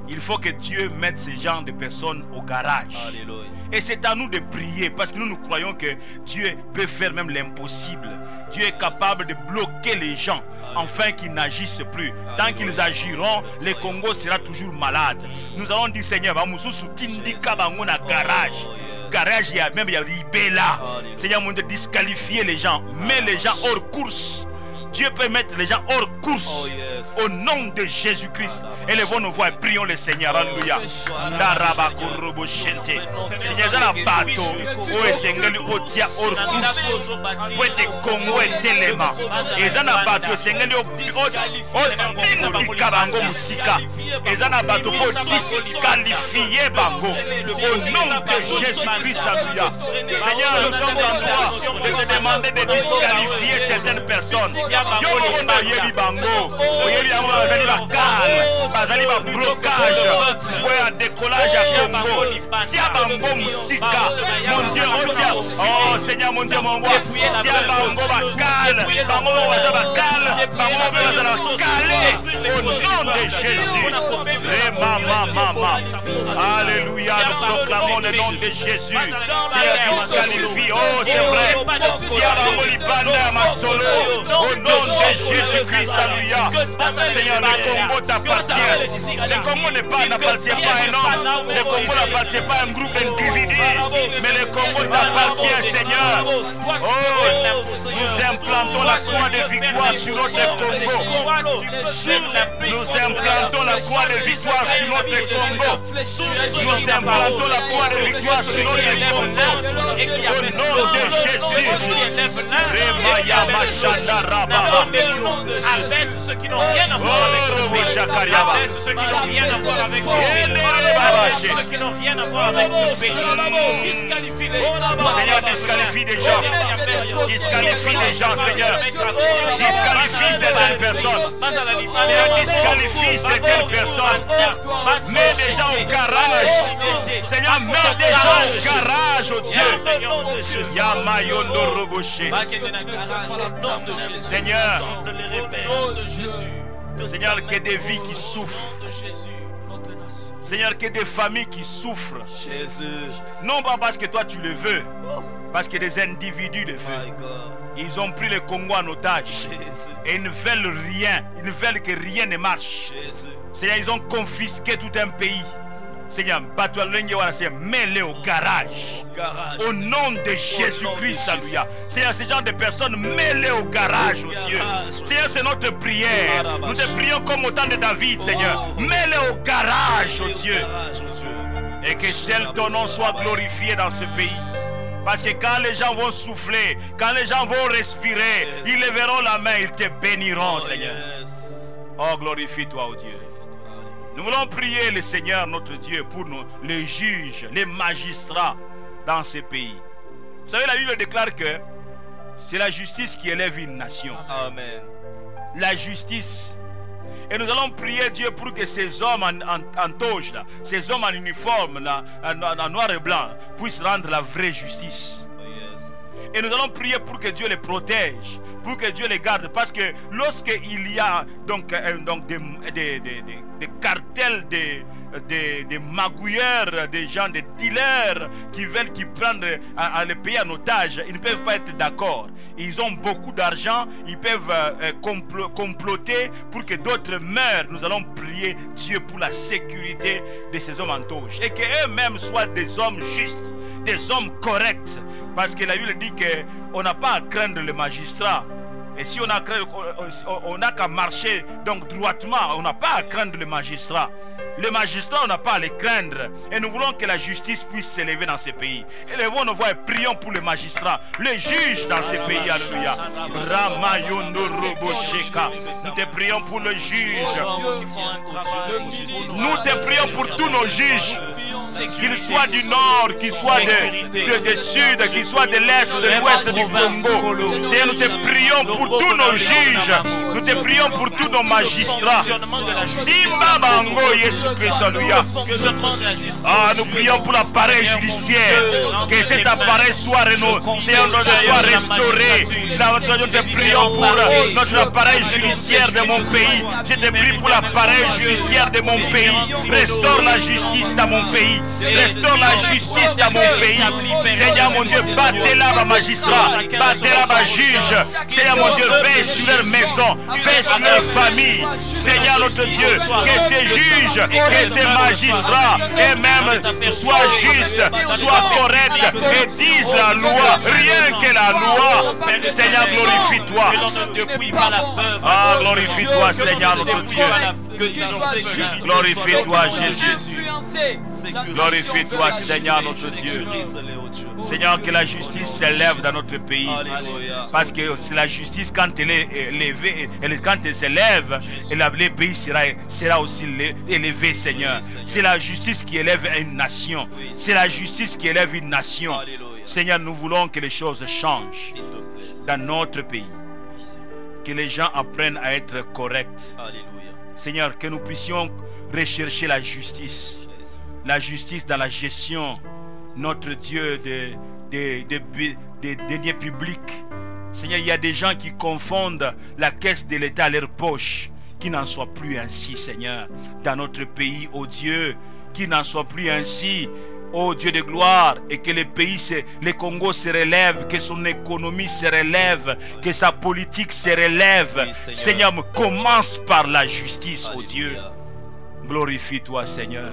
Il faut que Dieu mette ces gens de personnes au garage. Alléluia. Et c'est à nous de prier parce que nous nous croyons que Dieu peut faire même l'impossible. Dieu est capable de bloquer les gens afin qu'ils n'agissent plus. Tant qu'ils agiront, le Congo sera toujours malade. Nous allons dire Seigneur, bamususu tindika bango na garage. Garage, il y a même il y a Libella. Seigneur, mon Dieu, disqualifier les gens. Mets les gens hors course. Dieu peut mettre les gens hors course. Oh, yes. Au nom de Jésus-Christ. Élevons nos voix et prions le Seigneur. Alléluia. Seigneur, mosika eza na bato fo disqualifie bango au nom de jésus-christ alléluia seigneur nous sommes en droit de te demander de disqualifier certaines personnes yo moko nde oyebi bango. oyebi yango bazali bakale bazali bablocage po ya décollage ya kongo tia bango mosika. Mon dieu otia oh seigneur mon dieu mon roi. Tia bango bakale. Bango moko baza bakale. Bango moko bazala bakale. Au nom de jésus. Remamamama alléluia nous proclamons le nom de jésus. Disqualifie oh c'est vrai. tia bango libanda ya masolo au nom de jésus-christ alléluia. Seigneur le congo t'appartient. Le congo n'est pas n'appartient pas à un homme. Le congo n'appartient pas à un groupe d'individus. Mais le congo t'appartient seigneur. Oh nous implantons la croix de victoire sur notre congo. Nous implantons la croix de victoire sur notre congo. nous implantons la croix de victoire sur notre congo. Au nom de jésus. Remaya Machanda Rababa. Abaisse ceux qui n'ont rien à voir avec ce Oh, pays. Shakariaba. Abaisse ceux qui n'ont rien à voir avec. Yendere Baba. Abaisse ceux qui n'ont rien à voir avec ce pays. Disqualifie-les. Seigneur, disqualifie des gens. Disqualifie des gens, Seigneur. Disqualifie certaines personnes. Seigneur, disqualifie certaines personnes. Mets des gens au garage. Seigneur, mets des gens au garage, oh Dieu. Yamayondo Roboché. Seigneur, Seigneur, que des vies qui souffrent. Seigneur, que des familles qui souffrent. Jésus. Non pas parce que toi tu le veux, parce que des individus le veulent. Ils ont pris le Congo en otage. Jésus. Et ils ne veulent rien. Ils ne veulent que rien ne marche. Jésus. Seigneur, ils ont confisqué tout un pays. Seigneur, Batoualenge wana, Seigneur, mets-les au garage. Garage. Au nom de Jésus-Christ, alléluia. Seigneur, ce genre de personnes, mets-les au garage, oh Dieu. Seigneur, c'est notre prière. Nous te prions comme au temps de David, Seigneur. Mets-les au garage, oh Dieu. Garage, oh Dieu. Et que seul ton nom soit glorifié dans ce pays. Parce que quand les gens vont souffler, quand les gens vont respirer, ils leveront la main, ils te béniront, Oh, Seigneur. yes. Oh, glorifie-toi, oh Dieu. Nous voulons prier le Seigneur, notre Dieu, pour nous, les juges, les magistrats dans ce pays. Vous savez, la Bible déclare que c'est la justice qui élève une nation. Amen. La justice. Et nous allons prier Dieu pour que ces hommes en, en- en toge, là, ces hommes en uniforme, là, en, noir et blanc, puissent rendre la vraie justice. Oh, yes. Et nous allons prier pour que Dieu les protège, pour que Dieu les garde. Parce que lorsqu'il y a donc, euh, donc des, des- des- des- des cartels, des, des, magouilleurs, des gens, des dealers qui veulent qui prendre à, à les payer en otage, ils ne peuvent pas être d'accord. Ils ont beaucoup d'argent, ils peuvent euh, euh, complo- comploter pour que d'autres meurent. Nous allons prier Dieu pour la sécurité de ces hommes en toge. Et qu'eux-mêmes soient des hommes justes, des hommes corrects. Parce que la Bible dit qu'on n'a pas à craindre le magistrat. Et si on a qu'à marcher donc droitement, on n'a pas à craindre le magistrat. Les magistrats, on n'a pas à les craindre. Et nous voulons que la justice puisse s'élever dans ces pays. Élevons nos voix et prions pour les magistrats, les juges dans ces pays. Alléluia. Nous te prions pour le juge. Nous te prions pour tous nos juges. Qu'ils soient du nord, qu'ils soient de, de- du sud, qu'ils soient de l'est, de l'ouest du Congo. Seigneur, nous te prions pour tous nos juges. Nous te prions pour tous nos magistrats. Simba Bango Yesu Christ, alléluia. Ah, nous prions pour l'appareil judiciaire. Que cet appareil soit Seigneur, soit restauré. Nous nous te prions pour notre appareil judiciaire de mon pays. Je te prie pour l'appareil judiciaire de mon pays. Restaure la justice dans mon pays. Restaure la justice dans mon pays. Seigneur mon Dieu, battez-la, ma magistrat. Battez-la, ma juge. Seigneur mon Dieu, veille sur leur maison. Veille sur leur famille. Seigneur notre Dieu, que ces juges, que ces magistrats, et même soient justes, soient corrects et disent la loi. Rien que la loi. Seigneur, glorifie-toi. Ah, glorifie-toi, Seigneur notre Dieu. Glorifie-toi, Jésus. Glorifie-toi, Seigneur notre Dieu. Seigneur, que la justice s'élève dans notre pays. Parce que c'est la justice, quand elle est élevée, elle- quand elle s'élève, le pays sera, sera aussi élevé, Seigneur. C'est la justice qui élève une nation. C'est la justice qui élève une nation. Seigneur, nous voulons que les choses changent dans notre pays. Que les gens apprennent à être corrects. Seigneur, que nous puissions rechercher la justice. La justice dans la gestion, notre Dieu, des deniers publics. Seigneur, il y a des gens qui confondent la caisse de l'État à leur poche. Qu'il n'en soit plus ainsi, Seigneur, dans notre pays, ô Dieu. Qu'il n'en soit plus ainsi, ô Dieu de gloire, et que le pays, le Congo se relève, que son économie se relève, que sa politique se relève. Oui, Seigneur. Seigneur, me commence par la justice, ô Dieu. Glorifie-toi, Seigneur.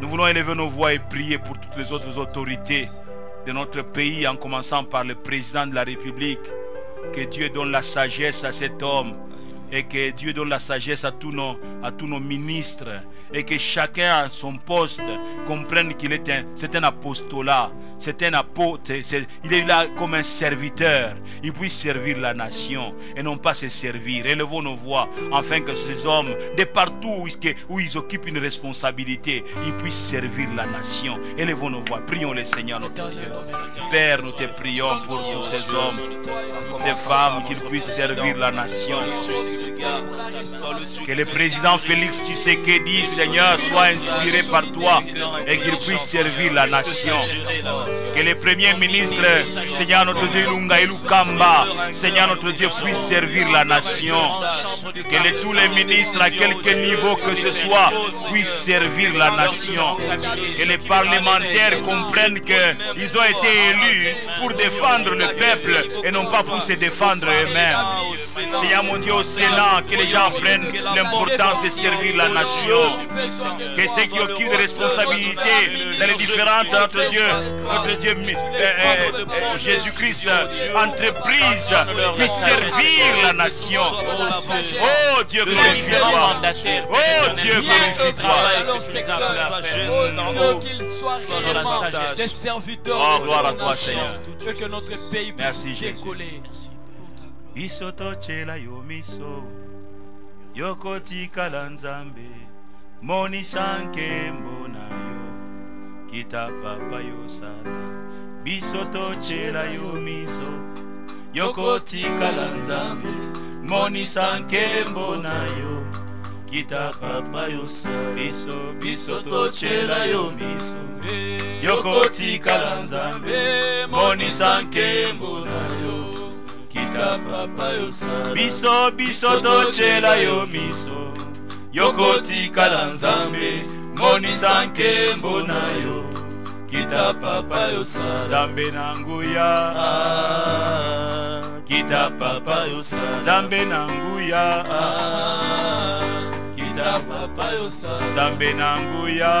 Nous voulons élever nos voix et prier pour toutes les autres autorités de notre pays, en commençant par le président de la République. Que Dieu donne la sagesse à cet homme et que Dieu donne la sagesse à tous nos, à tous nos ministres et que chacun à son poste comprenne qu'il est c'est un apostolat, c'est un apôtre, il est là comme un serviteur. Il puisse servir la nation et non pas se servir. Élevons nos voix afin que ces hommes, de partout où ils, occupent une responsabilité, ils puissent servir la nation. Élevons nos voix, prions le Seigneur notre Dieu. Père, nous te prions pour tous ces hommes, ces femmes, qu'ils puissent servir la nation. Que le président Félix Tshisekedi, Seigneur, soit inspiré par toi et qu'il puisse servir la nation. Que le premier ministre, Seigneur notre Dieu, Lunga Kamba, Seigneur notre Dieu, puisse servir la nation. Que tous les ministres, à quelque niveau que ce soit, puissent servir la nation. Que les parlementaires comprennent qu'ils ont été élus pour défendre le peuple et non pas pour se défendre eux-mêmes. Seigneur mon Dieu, au Sénat, que les gens apprennent l'importance de servir la nation. Que ceux qui occupent des responsabilités dans les différentes, notre Dieu, Dieu, euh, euh, Jésus-Christ, entreprises, puissent servir la nation. Oh Dieu, glorifie-toi. Oh Dieu, glorifie-toi. qu'il soit réellement des serviteurs Oh, de gloire à toi, Seigneur. et que notre pays Merci, puisse décoller. biso totyela yo miso yokotikala nzambe monisa nkembo na yo kita papa yosala biso totyela yo miso. Yokotikala nzambe. Monisa nkembo na yo. Kita papa yosala biso biso totyela yo miso. Yokotikala nzambe. Monisa nkembo na yo. Kita papa yosala biso biso totyela yo miso. Yokotikala nzambe monisa nkembo na yo kita papa yosala nzambe na nguya. Kita papa yosala nzambe na nguya. Kita papa yosala nzambe na nguya.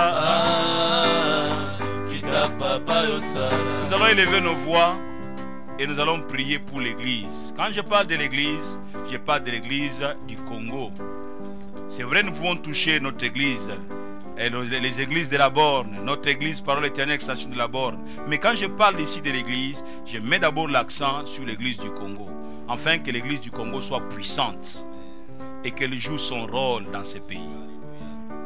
Kita papa yosala nous allons élever nos voix et nous allons prier pour l'église. Quand je parle de l'église, je parle de l'église du Congo. C'est vrai, nous pouvons toucher notre église, les églises de la borne, notre église Parole éternelle extension de la borne. Mais quand je parle ici de l'église, je mets d'abord l'accent sur l'église du Congo, afin que l'église du Congo soit puissante et qu'elle joue son rôle dans ce pays.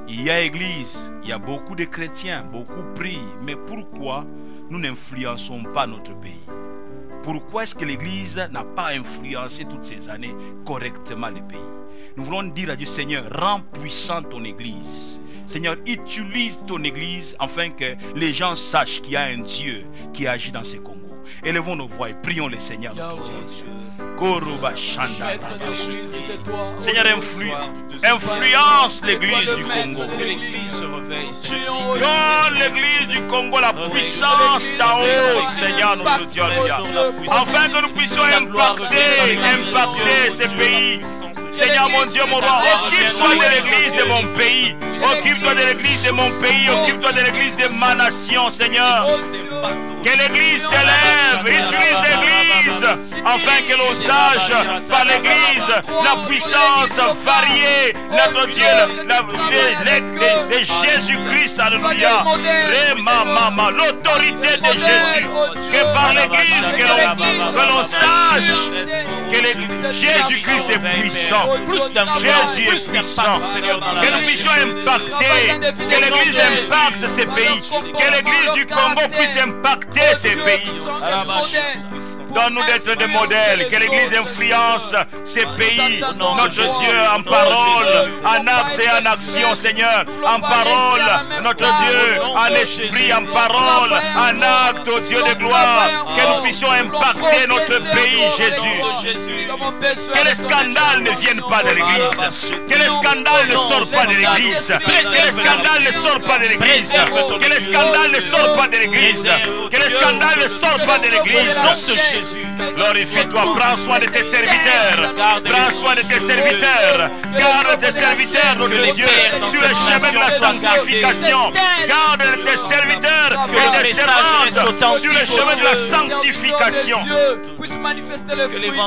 Il y a église, il y a beaucoup de chrétiens, beaucoup prient, mais pourquoi nous n'influençons pas notre pays? Pourquoi est-ce que l'église n'a pas influencé toutes ces années correctement le pays? Nous voulons dire à Dieu, Seigneur, rends puissant ton église. Seigneur, utilise ton église afin que les gens sachent qu'il y a un Dieu qui agit dans ce Congo. Élevons nos voix et prions le Seigneur. Seigneur, influ- influence l'église du Congo. Que l'église se réveille, Seigneur. Donne l'église du Congo la puissance d'en haut, Seigneur notre Dieu. Afin que nous puissions impacter, impacter ces pays. Seigneur mon Dieu, mon roi, occupe-toi de l'église de mon pays. Occupe-toi de l'église de mon pays. Occupe-toi de l'église de ma nation, Seigneur. Que l'église s'élève, utilise l'église, afin que l'on sache par l'église la puissance variée, notre Dieu, la, de, Jésus-Christ, alléluia. L'autorité de Jésus. Que par l'église, que l'on sache que Jésus-Christ est puissant. Plus Jésus plus puissant. Que nous puissions impacter, que l'église impacte ces pays, que l'église du Congo puisse impacter ces pays. Donne-nous d'être des modèles, que l'église influence ces pays, notre Dieu, en parole, en acte et en action, Seigneur, en parole, notre Dieu, en esprit, en parole, en acte, au Dieu de gloire, que nous puissions impacter notre pays, Jésus. Que les scandales ne viennent pas de l'église. Que les scandales ne sortent pas de l'église. Que les scandales ne sortent pas de l'église. Que les scandales ne sortent pas de l'église. Que les scandales ne sortent pas de l'église. Glorifie-toi, prends soin de tes serviteurs. Prends soin de tes serviteurs. Garde tes serviteurs, notre Dieu, sur le chemin de la sanctification. Garde tes serviteurs et tes servantes sur le chemin de la sanctification.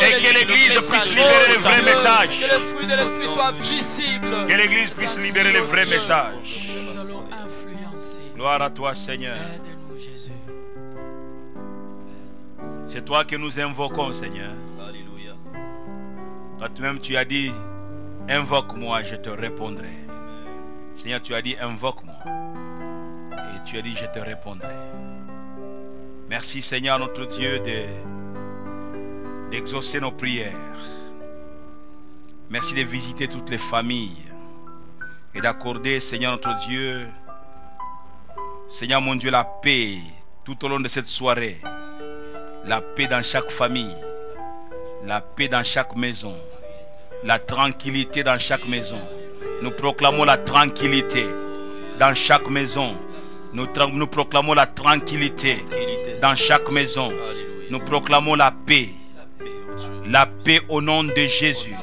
Et que l'église puisse libérer le vrai message. Que le fruit de l'esprit soit visible. Que l'église puisse libérer le vrai message. Nous allons influencer. Gloire à toi, Seigneur. Aide-nous, Jésus. C'est toi que nous invoquons, Seigneur. Alléluia. Toi-même, tu as dit, invoque-moi, je te répondrai. Seigneur, tu as dit, invoque-moi. Et tu as dit, je te répondrai. Merci, Seigneur, notre Dieu, de- d'exaucer nos prières. Merci de visiter toutes les familles et d'accorder, Seigneur, notre Dieu, Seigneur, mon Dieu, la paix tout au long de cette soirée. La paix dans chaque famille la paix dans chaque maison, la tranquillité dans chaque maison. Nous proclamons la tranquillité dans chaque maison. Nous, proclamons la tranquillité dans chaque maison. Nous proclamons la paix, la paix au nom de Jésus.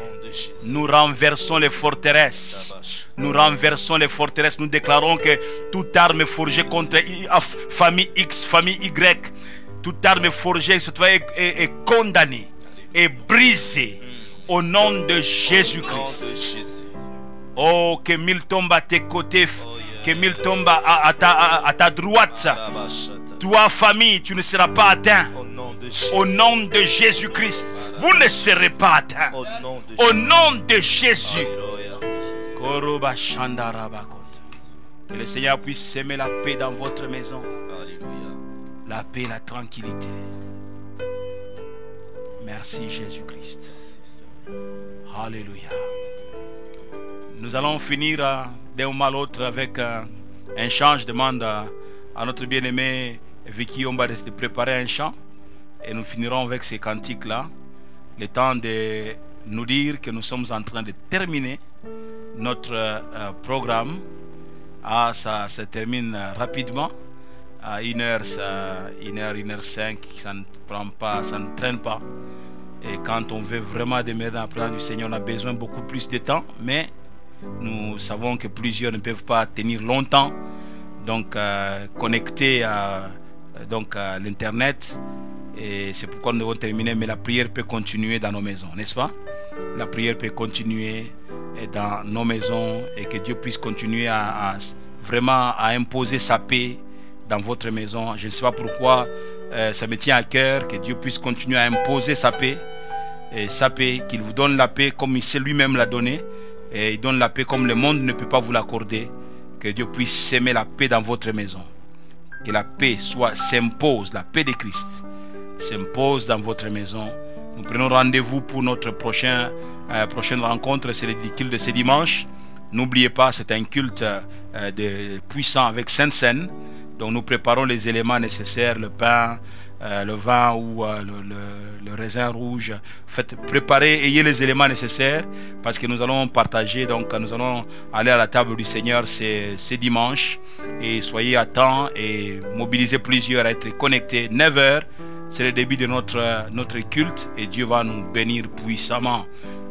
Nous renversons les forteresses. Nous renversons les forteresses. Nous déclarons que toute arme forgée contre famille X, famille Y, toute arme forgée est, est- est condamnée et brisée au nom de Jésus-Christ. Oh, que mille tombent à tes côtés, que mille tombent à, à ta, à- à ta droite. Toi, famille, tu ne seras pas atteint. Au nom de Jésus-Christ, vous ne serez pas atteints. Au nom de Jésus. Que le Seigneur puisse s'aimer la paix dans votre maison. La paix, la tranquillité. Merci Jésus-Christ. Alléluia. Nous allons finir euh, d'un moment à l'autre avec euh, un chant. Je demande à, à notre bien-aimé Vicky Omba de préparer un chant. Et nous finirons avec ces cantiques-là. Le temps de nous dire que nous sommes en train de terminer notre euh, euh, programme. Ah, ça se termine euh, rapidement. À 1h, 1h, 1h5, ça ne prend pas, ça ne traîne pas. Et quand on veut vraiment demeurer dans la présence du Seigneur, on a besoin beaucoup plus de temps. Mais nous savons que plusieurs ne peuvent pas tenir longtemps. Donc, euh, connectés à, à l'Internet. Et c'est pourquoi nous devons terminer. Mais la prière peut continuer dans nos maisons, n'est-ce pas? La prière peut continuer et dans nos maisons et que Dieu puisse continuer à, vraiment à imposer sa paix dans votre maison. Je ne sais pas pourquoi euh, ça me tient à cœur que Dieu puisse continuer à imposer sa paix sa paix, qu'il vous donne la paix comme il sait lui-même la donner et il donne la paix comme le monde ne peut pas vous l'accorder. Que Dieu puisse s'aimer la paix dans votre maison. Que la paix soit s'impose, la paix de Christ s'impose dans votre maison. Nous prenons rendez-vous pour notre prochain, euh, prochaine rencontre. C'est le culte de ce dimanche. N'oubliez pas, c'est un culte euh, puissant avec Sainte Seine. Donc nous préparons les éléments nécessaires, le pain, euh, le vin ou euh, le, raisin rouge. Faites préparer, ayez les éléments nécessaires parce que nous allons partager. Donc nous allons aller à la table du Seigneur ce, ce dimanche. Et soyez à temps et mobilisez plusieurs à être connectés. 9h, c'est le début de notre, notre culte et Dieu va nous bénir puissamment.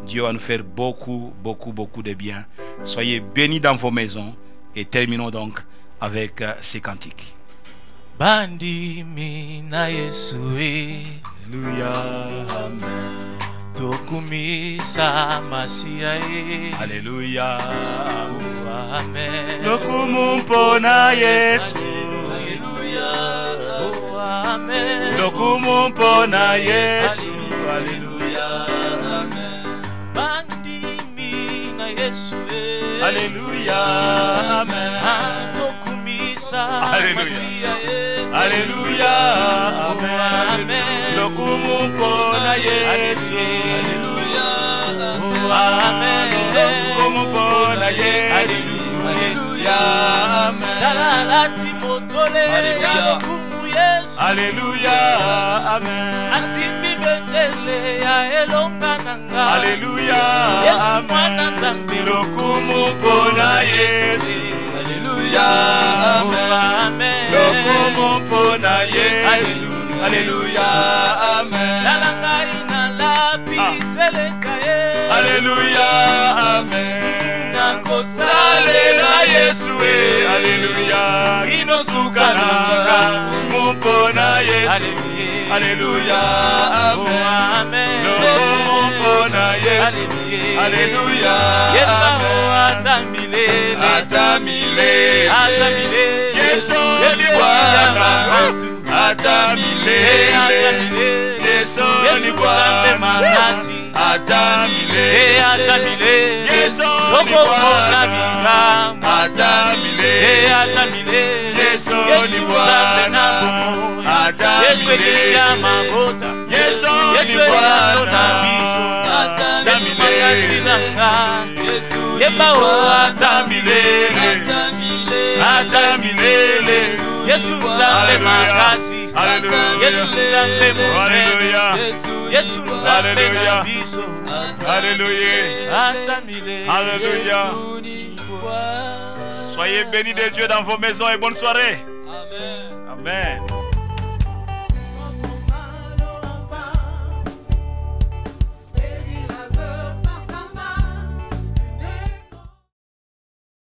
Dieu va nous faire beaucoup, beaucoup, beaucoup de bien. Soyez bénis dans vos maisons et terminons donc avec euh, ces cantiques. Bandimi na yesu e tokumisa masiya e Alléluia, amen Lokumu mpona Yesu. Oh, amen Lokumu mpona Yesu. Alléluia, amen. bandimi na yesu e Alléluia, Amen. aleluya amen. Lokumu mpona yesu. Lokumu mpona yesu. Tala lati motole. Ya lokumu yesu. Aleluya amen. Asimbi bendele ya elonga na nga. Aleluya yesu mwana nzambe. Lokumu mpona yesu. alleluya amen. Lokomo mpo na yesu. Alleluya amen. Tala ngai na lapiseleka ye. Alleluya amen. Nakosalela yesu e. Alleluya kino suka nanga mpo na yesu. Alléluia, Amen. Yesu. Alléluia, Amen. ata milele Ata milele. ata milele Yesu Yesu ni Bwana. Bwana. Ata milele. ata milele Yesu Yesu ni nzambe Bwana. atamile. Atamile. Yesu okopona bingam atamile. Atamile. Yesu tambe na bomo yesu elikya mabota yesu elalo na biso yesu makasi na nga yeba o atamilele atamilele Yesu makasi na biso milele Alléluia. Soyez bénis de Dieu dans vos maisons et bonne soirée. Amen.